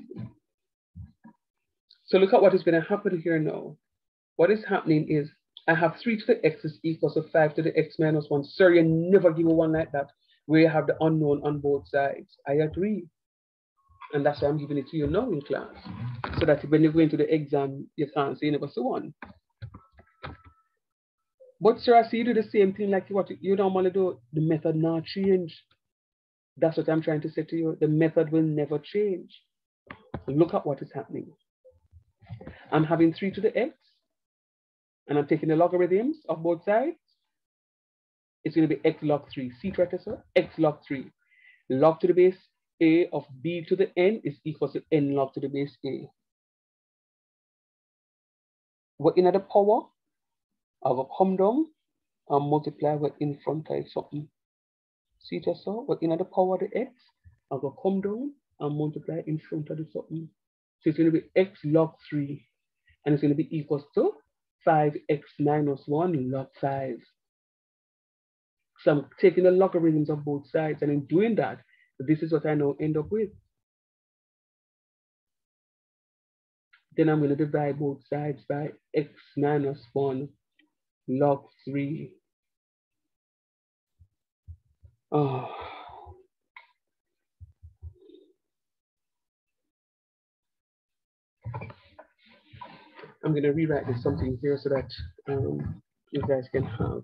So look at what is going to happen here now. What is happening is I have 3 to the x is equals to 5 to the x minus 1. Sir, you never give me one like that We have the unknown on both sides. I agree. And that's why I'm giving it to you now in class. So that when you go into the exam, you can't say never so on. But sir, I see you do the same thing like what you normally do. The method not change. That's what I'm trying to say to you. The method will never change. Look at what is happening. I'm having 3 to the x, and I'm taking the logarithms of both sides. It's going to be x log 3. See right sir? x log 3. Log to the base a of b to the n is equal to n log to the base a. We're in at the power a come down and multiply with in front of something. See just so? We're in at the power of the x. I'll come down and multiply in front of the something. So it's going to be x log 3. And it's going to be equals to 5x minus 1 log 5. So I'm taking the logarithms of both sides. And in doing that, this is what I now end up with. Then I'm going to divide both sides by x minus 1 log 3. Oh. I'm going to rewrite this something here so that um, you guys can have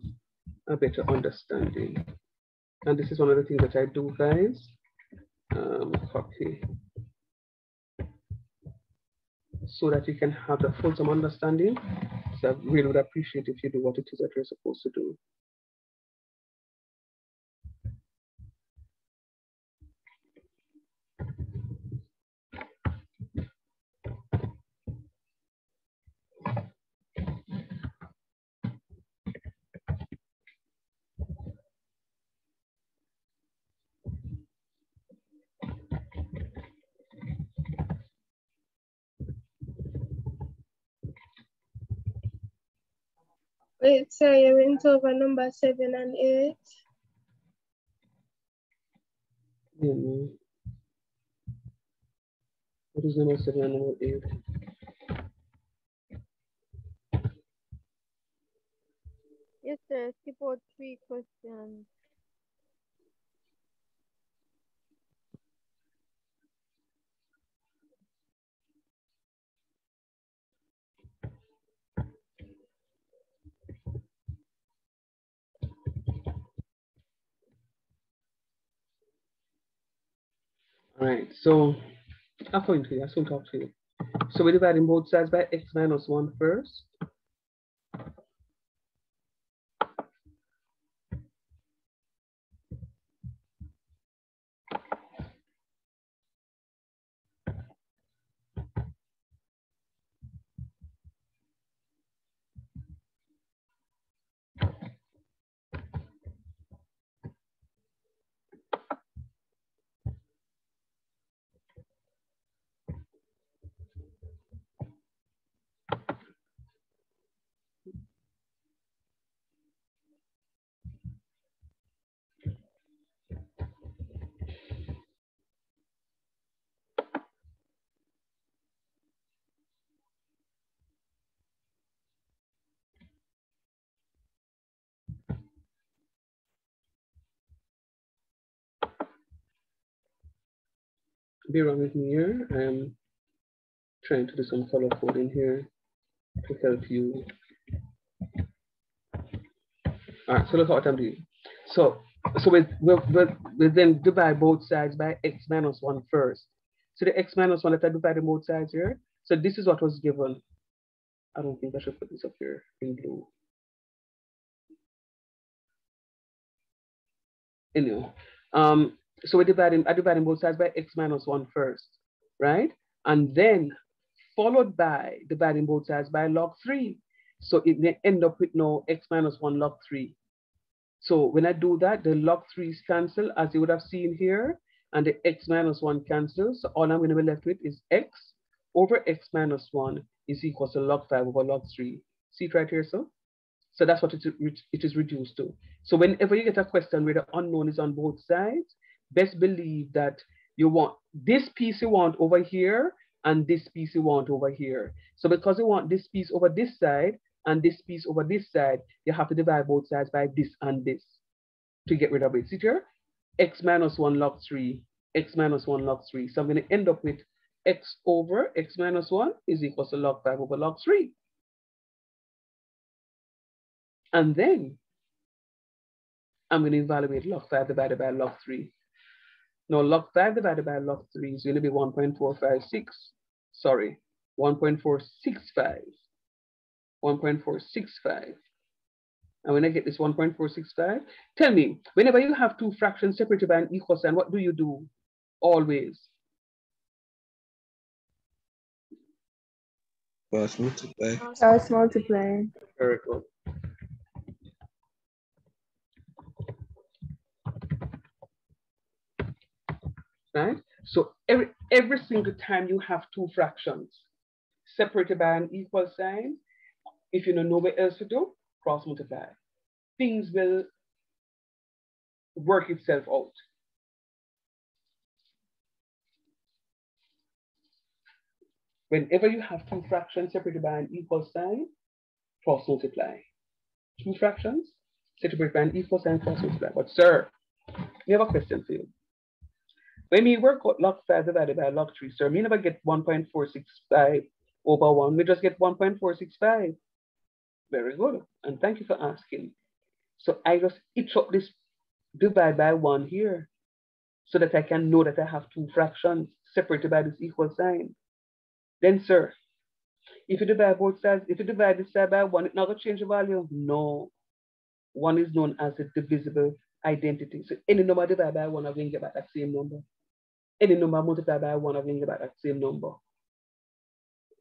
a better understanding. And this is one of the things that I do, guys. Um, copy. So that you can have the full understanding. So I really would appreciate if you do what it is that you're supposed to do. Wait, sir, you went over number seven and eight. Yeah, no. What is number seven and number eight? Yes, sir. Skip out three questions. Right, so I'll point to you. I soon talk to you. So we're dividing both sides by x minus one first. Be wrong with me here. I'm trying to do some color coding here to help you. All right, so look what I'm doing. So, so we we we we then divide both sides by x minus one first. So the x minus one that I divided both sides here. So this is what was given. I don't think I should put this up here in blue. Anyway, um, so we're dividing, I'm dividing both sides by x minus one first, right? And then followed by dividing both sides by log three. So it may end up with no x minus one log three. So when I do that, the log threes cancel as you would have seen here, and the x minus one cancels. So all I'm gonna be left with is x over x minus one is equal to log five over log three. See it right here, so? So that's what it, it is reduced to. So whenever you get a question where the unknown is on both sides, best believe that you want this piece you want over here and this piece you want over here. So because you want this piece over this side and this piece over this side, you have to divide both sides by this and this to get rid of it. See here? x minus 1 log 3, x minus 1 log 3. So I'm going to end up with x over x minus 1 is equal to log 5 over log 3. And then I'm going to evaluate log 5 divided by log 3. Now log 5 divided by log 3 is going to be 1.456. Sorry, 1.465. 1.465. And when I get this 1.465, tell me, whenever you have two fractions separated by an equal sign, what do you do? Always. Cross multiply. Cross multiply. Very good. Right? So every, every single time you have two fractions separated by an equal sign, if you know nowhere else to do, cross multiply. Things will work itself out. Whenever you have two fractions separated by an equal sign, cross multiply. Two fractions separated by an equal sign, cross multiply. But sir, we have a question for you. When we work out log 5 divided by log 3, sir, we never get 1.465 over 1. We just get 1.465. Very good. And thank you for asking. So I just itch up this divide by 1 here so that I can know that I have two fractions separated by this equal sign. Then, sir, if you divide both sides, if you divide this side by 1, it's not going to change the value. No. 1 is known as a divisible identity. So any number divided by 1, I'm going to get back that same number any number multiplied by one, I'm going get that same number.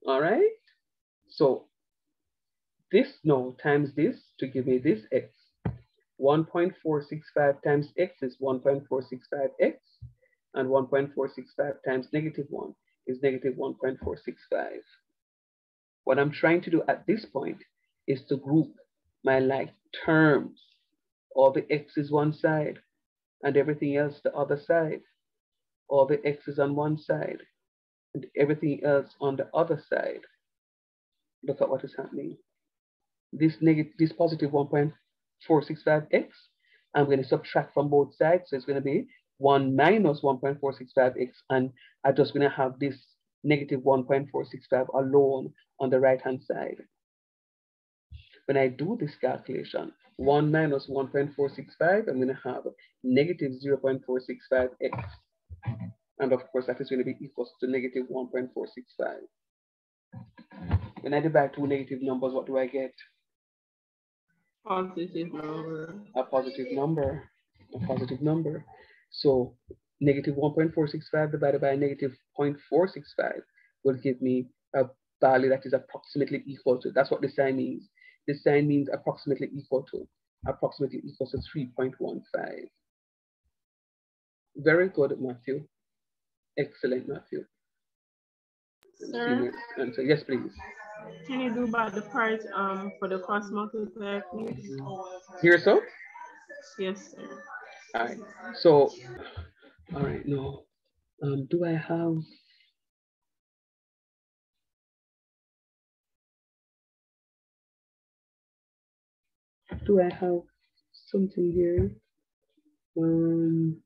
All right? So this now times this to give me this x. 1.465 times x is 1.465x, and 1.465 times negative 1 is negative 1.465. What I'm trying to do at this point is to group my like terms. All the x's one side and everything else the other side. All the x's on one side and everything else on the other side. Look at what is happening. This negative, this positive 1.465x, I'm going to subtract from both sides. So it's going to be 1 minus 1.465x, and I'm just going to have this negative 1.465 alone on the right-hand side. When I do this calculation, 1 minus 1.465, I'm going to have negative 0.465x. And of course, that is going to be equal to negative 1.465. When I divide two negative numbers, what do I get? Positive number. A positive number, a positive number. So negative 1.465 divided by negative 0.465 will give me a value that is approximately equal to, that's what the sign means. The sign means approximately equal to, approximately equal to 3.15. Very good, Matthew. Excellent, Matthew. Sir? Answer. Yes, please. Can you do about the part um for the cross multiplier, please? Here, so? Yes, sir. All right. So, all right, no. Um, do I have do I have something here? Um,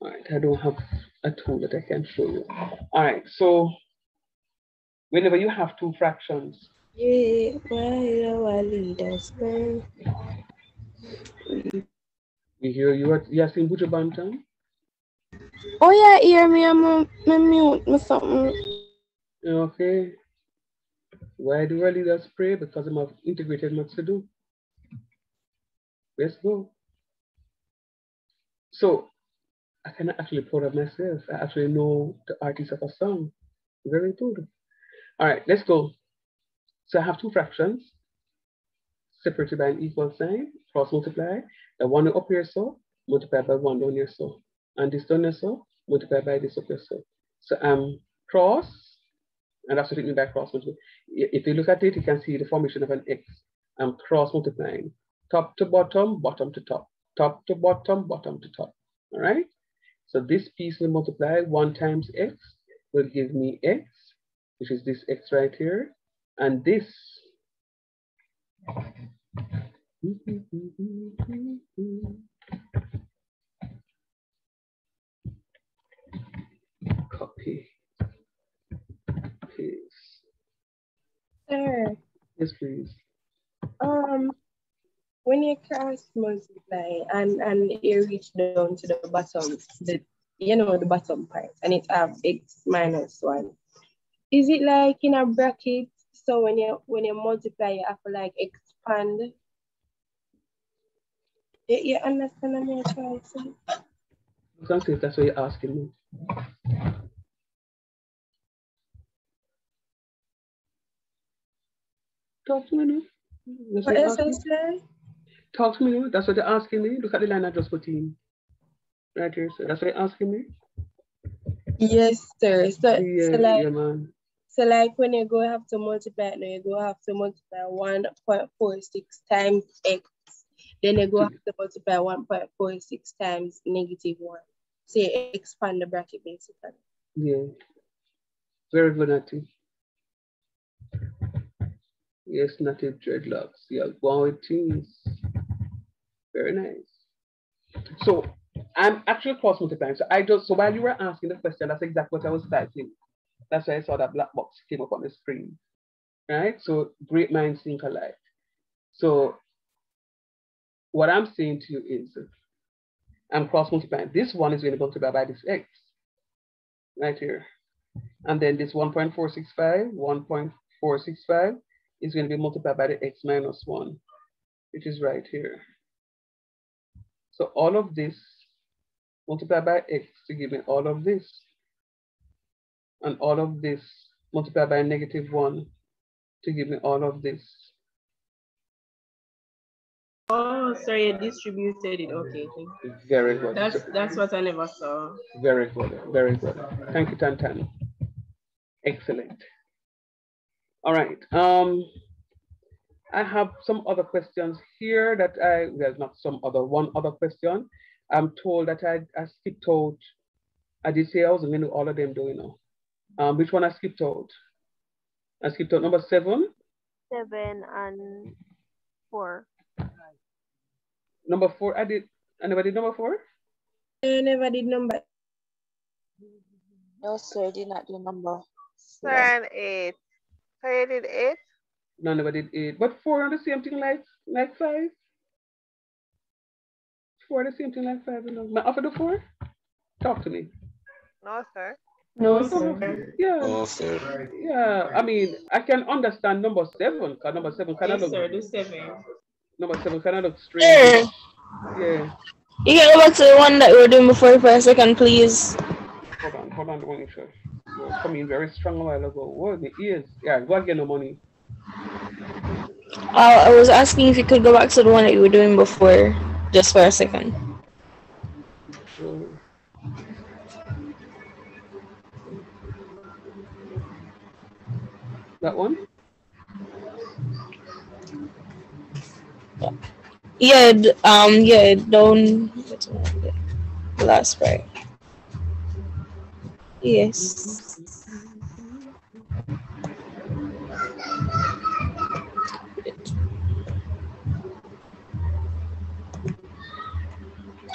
all right, I don't have a tool that I can show you. All right, so whenever you have two fractions, Yeah, why our leaders burn? you hear you are you are saying Buju Banton? Oh yeah, hear me, I'm me mute me something. Okay. Why do I our leaders pray? Because I'm of integrated do. Let's go. So I can actually proud of myself. I actually know the artist of a song. Very good. All right, let's go. So I have two fractions separated by an equal sign, cross multiply. The one up here so, multiply by one down here so. And this down here so, multiply by this up here so. So I'm cross, and means by cross multiply. If you look at it, you can see the formation of an X. I'm cross multiplying. Top to bottom, bottom to top. Top to bottom, bottom to top. All right? So this piece will multiply 1 times x will give me x, which is this x right here. And this copy, Sir, Yes, please. um, when you cross multiply and and you reach down to the bottom, the you know the bottom part, and it have x minus one. Is it like in a bracket? So when you when you multiply, you have to like expand. You, you understand what I'm trying to say? You can see if that's what you're asking me. Talk to me now. That's What else I asking me. say? Talk to me now. That's what you're asking me. Look at the line I just put in. Right here. So that's what they're asking me. Yes, sir. So, Yeah, so like yeah. So like when you go have to multiply now, you go have to multiply 1.46 times x. Then you go have to multiply 1.46 times negative 1. So you expand the bracket basically. Yeah. Very good, Natty. Yes, native dreadlocks. Yeah, wow, it is. Very nice. So I'm actually cross multiplying. So I just so while you were asking the question, that's exactly what I was typing. That's why I saw that black box came up on the screen. Right? So great minds think alike. So what I'm saying to you is I'm cross multiplying. This one is going to multiply by this x right here. And then this 1.465, 1.465 is going to be multiplied by the x minus 1, which is right here. So all of this multiplied by x to give me all of this. And all of this multiplied by negative 1 to give me all of this. Oh, sorry, you distributed it. Okay, thank you. Very good. That's that's what I never saw. Very good. Very good. Thank you, Tantan. Excellent. All right. Um, I have some other questions here that I, there's not some other, one other question. I'm told that I, I skipped out. I did say I was going to do all of them, do you know? Um, which one I skipped out? I skipped out number seven. Seven and four. Number four, I did, I never did number four? I never did number. No, sir, did not do number. Seven, and eight. So you did eight? No, never did eight. But four are the same thing like like five. Four are the same thing like five. You know. My offer the four? Talk to me. No, sir. No, sir. Yeah. Oh, sir. Yeah. I mean, I can understand number seven, because number seven kind of Yes, look sir, do seven. number seven kind of look strange. Yeah. You can go back to the one that we were doing before for a second, please. Hold on, hold on, one sure. Coming very strong a while ago. What the ears? Yeah, go and get no money. Uh, I was asking if you could go back to the one that you were doing before, just for a second. That one? Yeah, um, yeah, don't. last part. Yes.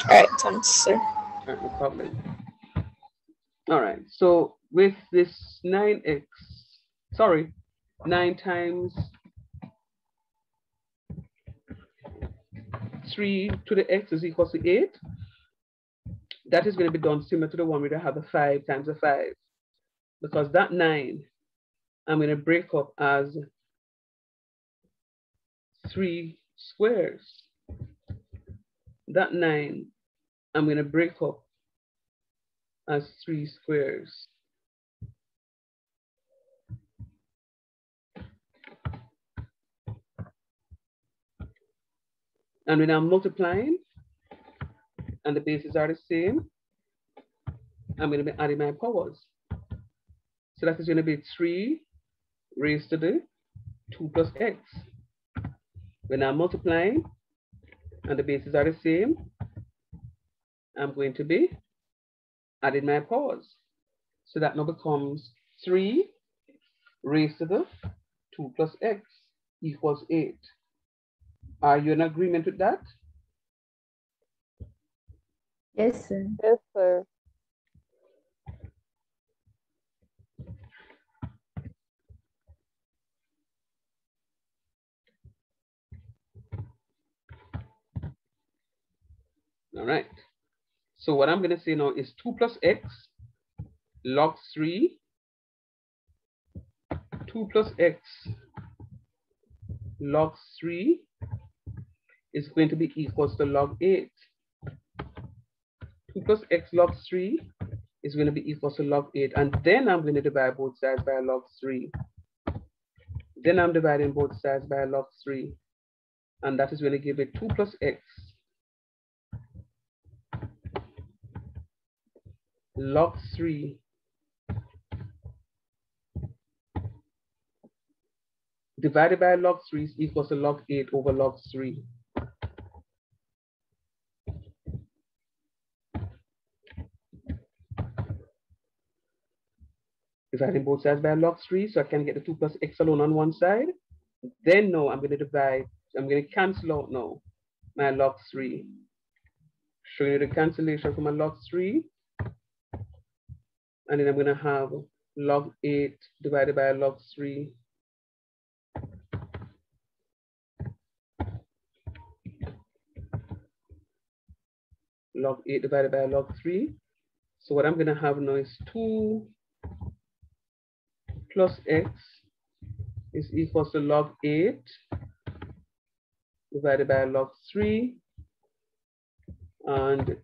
All right, thanks, sir. All right, no problem. All right, so with this 9x, sorry, 9 times 3 to the x is equal to 8. That is going to be done similar to the one where I have the 5 times the 5. Because that 9, I'm going to break up as 3 squares. That 9, I'm going to break up as 3 squares. And when I'm multiplying and the bases are the same, I'm going to be adding my powers. So that is going to be 3 raised to the 2 plus x. When I'm multiplying and the bases are the same, I'm going to be adding my powers. So that now becomes 3 raised to the 2 plus x equals 8. Are you in agreement with that? Yes, sir. Yes, sir. All right. So what I'm going to say now is 2 plus x log 3. 2 plus x log 3 is going to be equals to log 8. 2 plus x log 3 is going to be equals to log 8. And then I'm going to divide both sides by log 3. Then I'm dividing both sides by log 3. And that is going to give it 2 plus x log 3 divided by log 3 is equals to log 8 over log 3. Dividing both sides by log 3, so I can get the 2 plus x alone on one side. Then no, I'm going to divide, I'm going to cancel out now my log 3. Showing you the cancellation from my log 3 and then I'm going to have log 8 divided by log 3. Log 8 divided by log 3. So what I'm going to have now is 2 plus x is equals to log 8 divided by log 3 and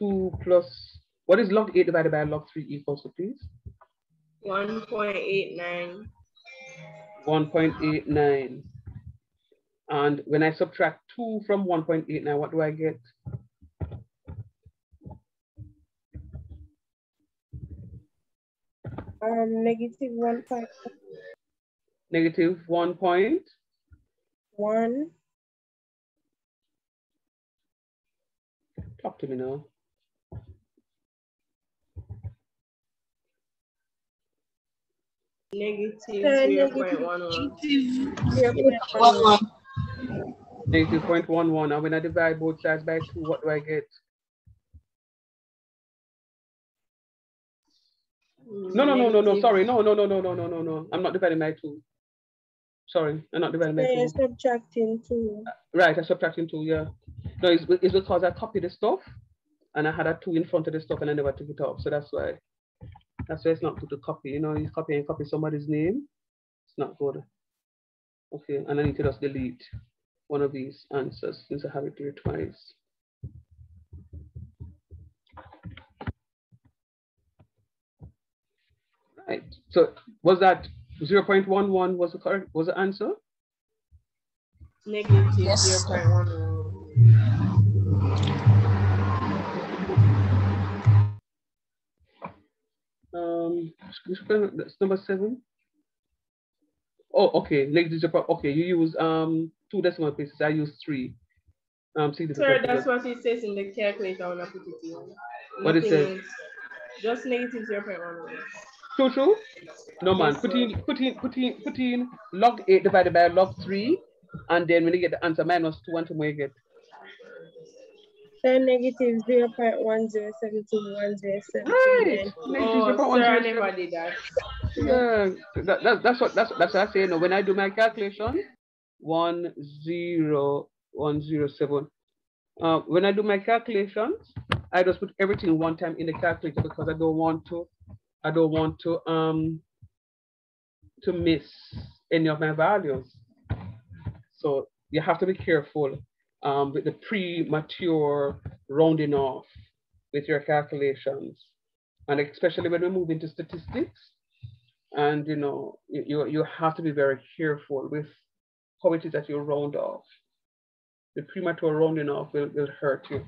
2 plus what is log 8 divided by log 3 equals to, please? 1.89. 1.89. And when I subtract 2 from 1.89, what do I get? Um, negative one point Negative one point one. Talk to me now. Negative Uh, zero negative point one one. Zero point one one. Negative uh, point one one. And when I divide both sides by two, what do I get? No, no, no, no, no. Sorry. No, no, no, no, no, no, no, no. I'm not dividing by two. Sorry, I'm not dividing by Yeah, you're subtracting two. Right, I'm subtracting two, yeah. No, it's, it's because I copied the stuff and I had a two in front of the stuff and I never took it off. So that's why. That's why it's not good to copy. You know, you copy and copy somebody's name. It's not good. Okay, and I need to just delete one of these answers since I have it here twice. Right, so was that 0 0.11 was the correct, was the answer? Negative yes. 0.11. that's number seven. Oh, okay, ladies and okay, you use um two decimal places, I use three. Um, see the Sir, that's what it says in the calculator when I put it in. What it says? Just negative 0 0.1. True, true? No, man, put in, put in, put in, put in log 8 divided by log 3, and then when you get the answer minus 2, and to make it 10 negative 0 0.1072, Right. Yeah, that's what that's that's what I say. You know, when I do my calculation, one zero one zero seven. Uh, when I do my calculations, I just put everything one time in the calculator because I don't want to, I don't want to um to miss any of my values. So you have to be careful um, with the premature rounding off with your calculations, and especially when we move into statistics and you know you, you have to be very careful with how it is that you round off. The premature rounding off will, will hurt you.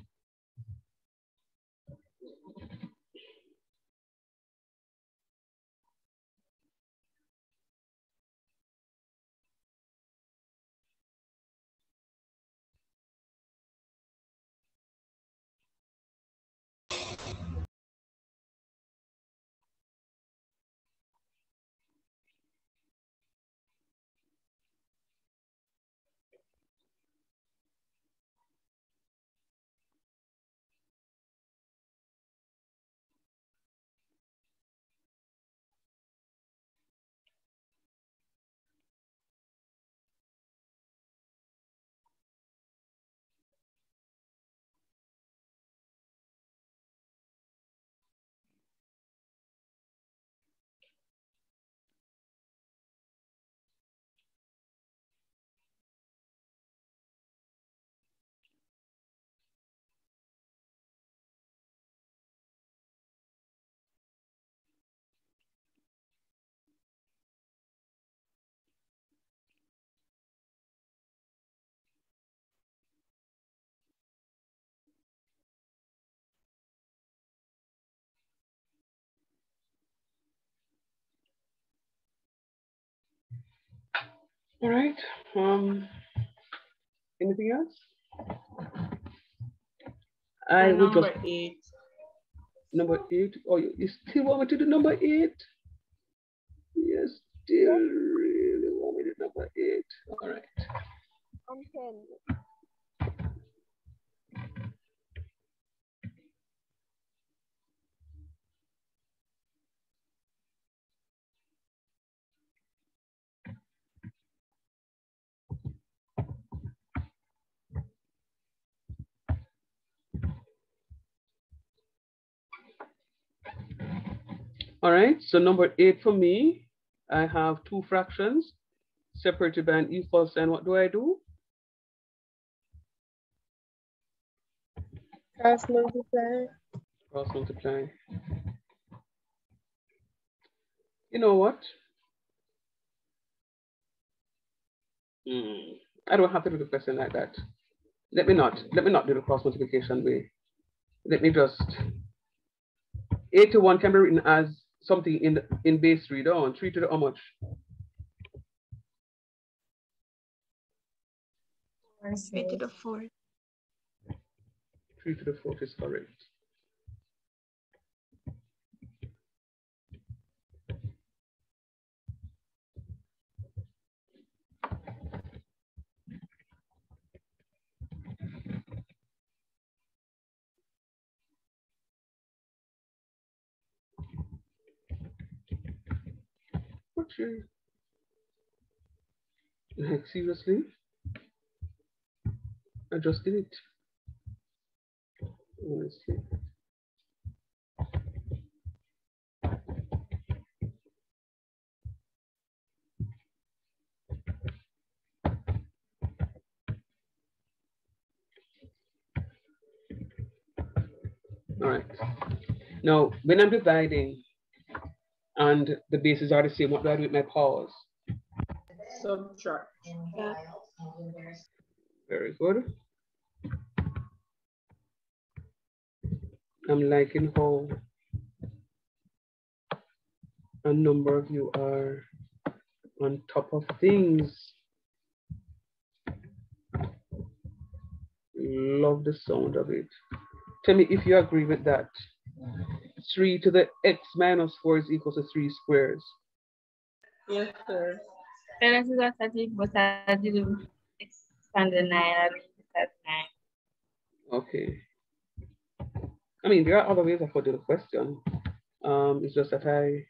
All right. Um, anything else? I And will number just eight. number eight. Oh, you, you still want me to do number eight? Yes, still really want me to do number eight. All right. On ten. All right. So number eight for me, I have two fractions separated by an equal sign. What do I do? Cross multiply. Cross multiply. You know what? Hmm, I don't have to do the question like that. Let me not. Let me not do the cross multiplication way. Let me just. 81 can be written as something in in base three down. Three to the how much? Three to the fourth. Three to the fourth is correct. Okay. Like seriously? I just did it. See. All right. Now, when I'm dividing and the bases are the same, what do I do with my powers? Subtract. Very good. I'm liking how a number of you are on top of things. Love the sound of it. Tell me if you agree with that. 3 to the x minus 4 is equal to 3 squares. Yes, sir. Pero this is what I did, but I didn't expand the nine. I didn't start nine. Okay. I mean, there are other ways I could do the question. Um, it's just that I,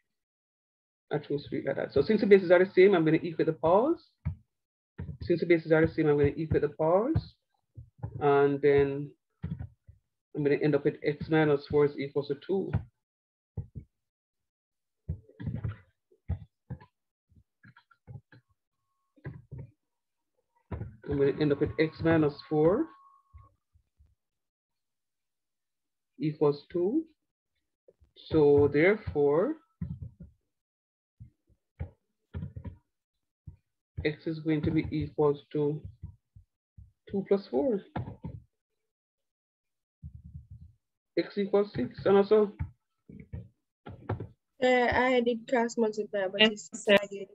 I chose to read like that. So since the bases are the same, I'm going to equate the powers. Since the bases are the same, I'm going to equate the powers. And then I'm going to end up with x minus 4 is equals to 2. I'm going to end up with x minus 4 equals 2. So therefore, x is going to be equals to 2 plus 4. X equals 6. And also, Uh, I did cross multiply, but it's again.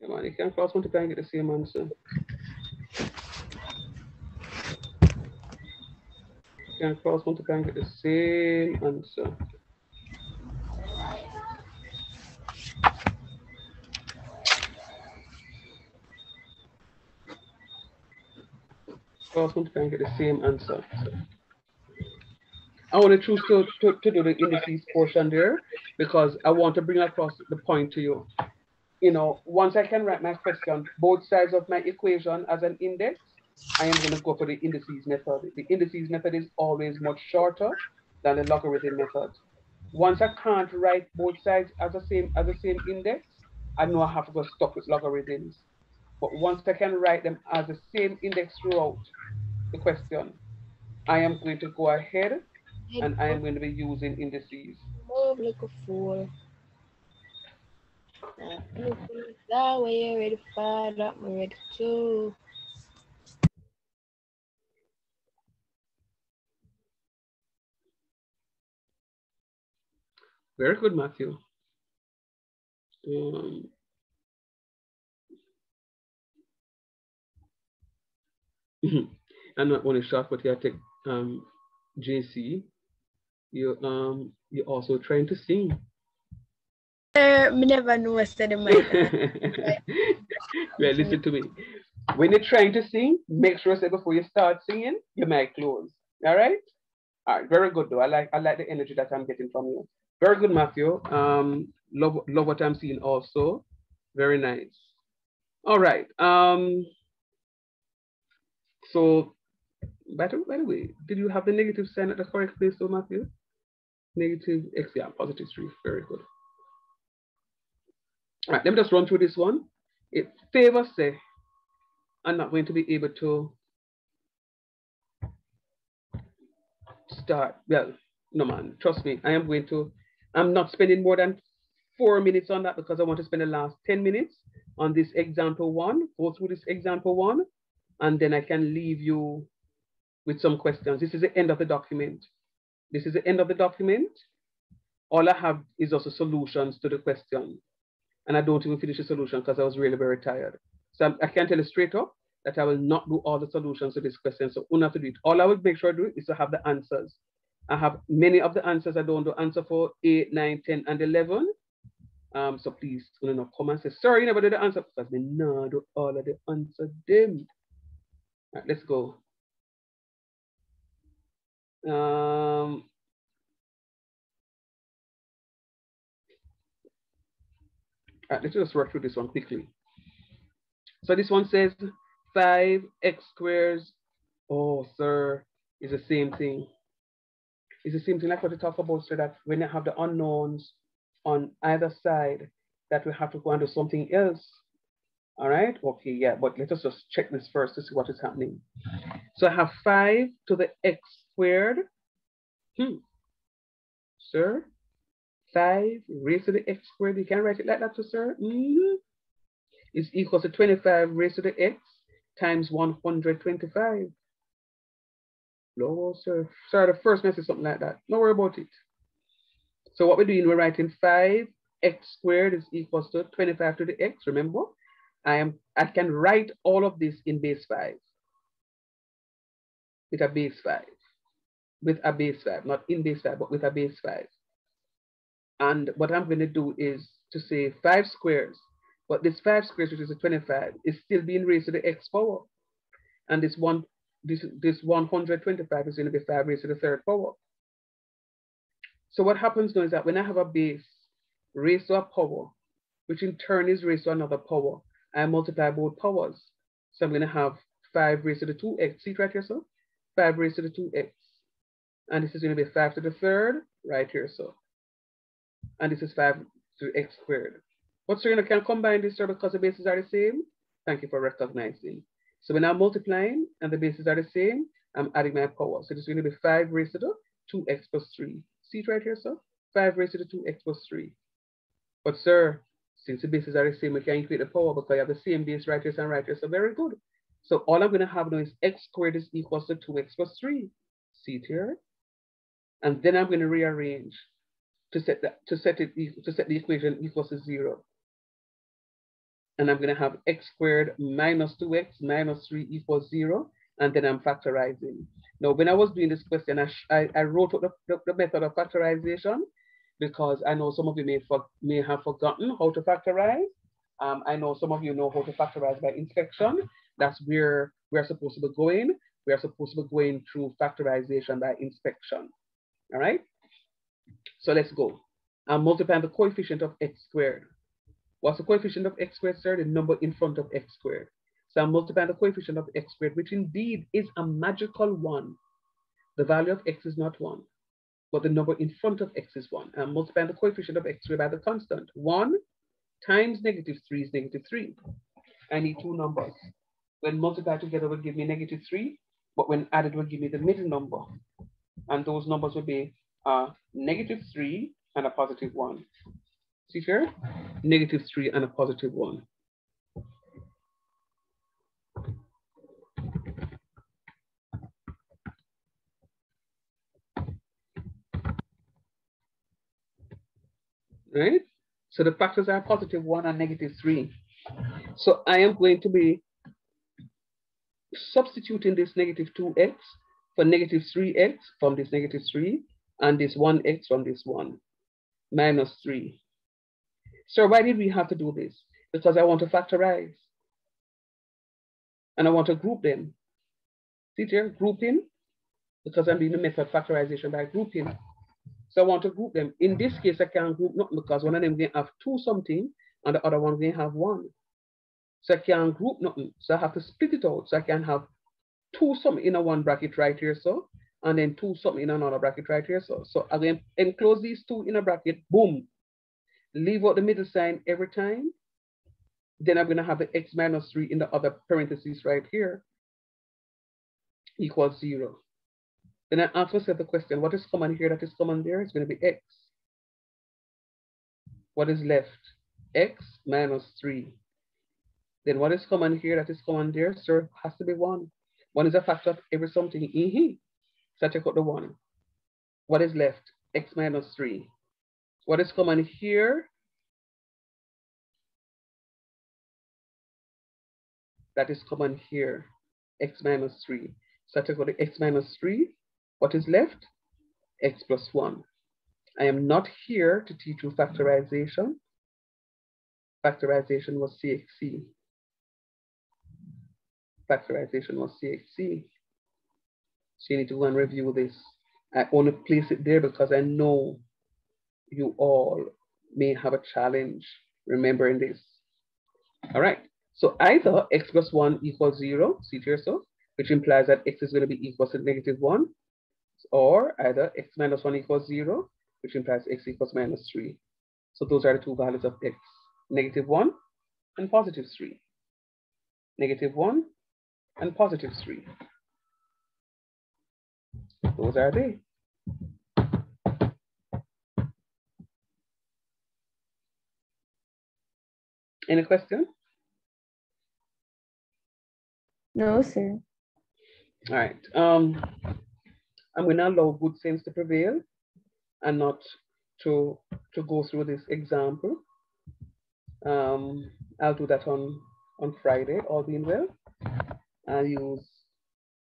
yeah, man, you can cross multiply and get the same answer. You can cross multiply and get the same answer. Cross multiply and get the same answer. I want to choose to, to, to do the indices portion there because I want to bring across the point to you. You know, once I can write my question, both sides of my equation as an index, I am going to go for the indices method. The indices method is always much shorter than the logarithm method. Once I can't write both sides as the same as the same index, I know I have to go stuck with logarithms. But once I can write them as the same index throughout the question, I am going to go ahead and I am going to be using indices. Move like a fool. That way you're ready for that, I'm ready too. Very good, Matthew. Um, [LAUGHS] I'm not only shocked, but you take um, JC. You um you're also trying to sing. Uh, me never know what's the mic. [LAUGHS] well, listen to me. When you're trying to sing, make sure say before you start singing, your mic close. All right? All right, very good though. I like I like the energy that I'm getting from you. Very good, Matthew. Um, love love what I'm seeing also. Very nice. All right. Um, so by the, by the way, did you have the negative sign at the correct place though, Matthew? Negative x, yeah, positive three. Very good. All right, let me just run through this one. It favors say I'm not going to be able to start. Well, no man, trust me, I am going to, I'm not spending more than four minutes on that because I want to spend the last 10 minutes on this example one, go through this example one, and then I can leave you with some questions. This is the end of the document. This is the end of the document. all I have is also solutions to the question. And I don't even finish the solution because I was really very tired. So I can tell you straight up that I will not do all the solutions to this question. So you have to do it. All I will make sure I do is to have the answers. I have many of the answers I don't do answer for 8, 9, 10, and 11. Um, so please, you know, come and say, sorry, you never did the answer because we know do all of the answer them. All right, let's go. Um, right, let's just work through this one quickly. So this one says 5x squares. Oh, sir, is the same thing. It's the same thing like what we talk about, so that when you have the unknowns on either side, that we have to go and do something else. All right, okay, yeah, but let us just check this first to see what is happening. So I have 5 to the x squared. Hmm. Sir, 5 raised to the x squared. You can write it like that, too, sir. Mm -hmm. Is equal to 25 raised to the x times 125. No, sir. Sorry, the first message something like that. Don't worry about it. So what we're doing, we're writing 5x squared is equals to 25 to the x. Remember, I am I can write all of this in base 5 with a base 5 with a base 5, not in base 5, but with a base 5. And what I'm going to do is to say 5 squares, but this 5 squares, which is a 25, is still being raised to the x power. And this one, this, this 125 is going to be 5 raised to the third power. So what happens now is that when I have a base raised to a power, which in turn is raised to another power, I multiply both powers. So I'm going to have 5 raised to the 2x. See it right here, so? 5 raised to the 2x. And this is going to be 5 to the third right here, so. And this is 5 to x squared. But so you know, can combine these this because the bases are the same. Thank you for recognizing. So we're now multiplying and the bases are the same. I'm adding my power. So this is going to be 5 raised to the 2x plus 3. See it right here, sir? 5 raised to the 2x plus 3. But sir, since the bases are the same, we can equate the power because I have the same base right here and right here. So very good. So all I'm going to have now is x squared is equals to 2x plus 3. See it here? And then I'm going to rearrange to set that to set it to set the equation equals to zero. And I'm going to have x squared minus 2x minus 3 equals 0. And then I'm factorizing. Now, when I was doing this question, I, I, wrote out the, the, the, method of factorization because I know some of you may, for, may have forgotten how to factorize. Um, I know some of you know how to factorize by inspection. That's where we're supposed to be going. We are supposed to be going through factorization by inspection. All right? So let's go. I'm multiplying the coefficient of x squared. What's the coefficient of x squared, sir? The number in front of x squared. So I'm multiplying the coefficient of x squared, which indeed is a magical one. The value of x is not one, but the number in front of x is one. I'm multiplying the coefficient of x squared by the constant. One times negative three is negative three. I need two numbers. When multiplied together will give me negative three, but when added will give me the middle number. And those numbers will be uh, negative three and a positive one. See here? Negative 3 and a positive 1. Right? So the factors are positive 1 and negative 3. So I am going to be substituting this negative 2x for negative 3x from this negative 3 and this 1x from this 1 minus 3. So why did we have to do this? Because I want to factorize. And I want to group them. See here, grouping, because I'm doing the method factorization by grouping. So I want to group them. In this case, I can't group nothing because one of them will have two something and the other one will have one. So I can't group nothing. So I have to split it out. So I can have two something in a one bracket right here, so, and then two something in another bracket right here, so. So to enclose these two in a bracket, boom, leave out the middle sign every time. Then I'm going to have the x minus 3 in the other parentheses right here equals 0. Then I ask myself the question, what is common here that is common there? It's going to be x. What is left? x minus 3. Then what is common here that is common there? Sir, has to be 1. 1 is a factor of every something. in -hmm. So I check out the 1. What is left? x minus 3. What is common here? That is common here, x minus 3. So I take out the x minus 3. What is left? x plus 1. I am not here to teach you factorization. Factorization was CXC. Factorization was CXC. So you need to go and review this. I only place it there because I know you all may have a challenge remembering this. All right, so either x plus one equals zero, see to yourself, which implies that x is gonna be equal to negative one, or either x minus one equals zero, which implies x equals minus three. So those are the two values of x, negative one and positive three. Negative one and positive three. Those are they. Any question? No, sir. All right. Um, I'm going to allow good sense to prevail and not to to go through this example. Um, I'll do that on on Friday, all being well. I'll use,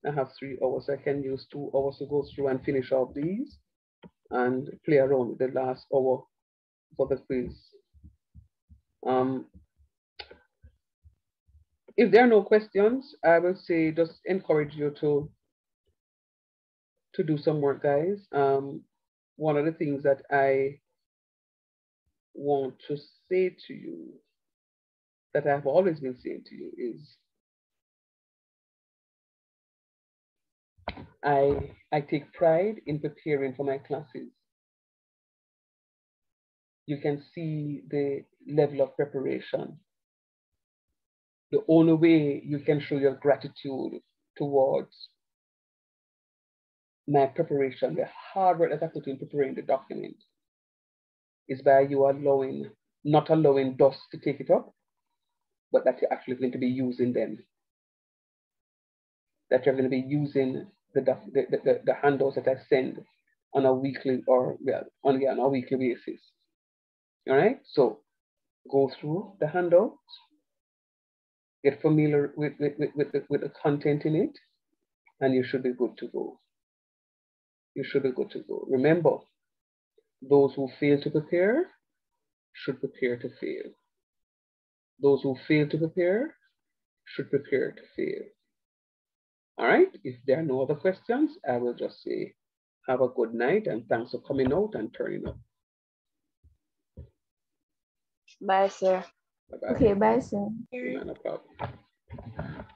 I have three hours. I can use two hours to go through and finish off these and play around with the last hour for the quiz. Um, if there are no questions, I will say just encourage you to to do some work, guys. Um, one of the things that I want to say to you that I've always been saying to you is I, I take pride in preparing for my classes. You can see the level of preparation. The only way you can show your gratitude towards my preparation, the hard work that I put in preparing the document, is by you allowing, not allowing dust to take it up, but that you're actually going to be using them. That you're going to be using the, the, the, the handouts that I send on a weekly or well, on, yeah, on a weekly basis. All right, so go through the handouts, get familiar with, with, with, with, with the content in it, and you should be good to go. You should be good to go. Remember, those who fail to prepare should prepare to fail. Those who fail to prepare should prepare to fail. All right, if there are no other questions, I will just say have a good night and thanks for coming out and turning up. Bye, sir. Bye-bye. Okay, bye, sir. No problem.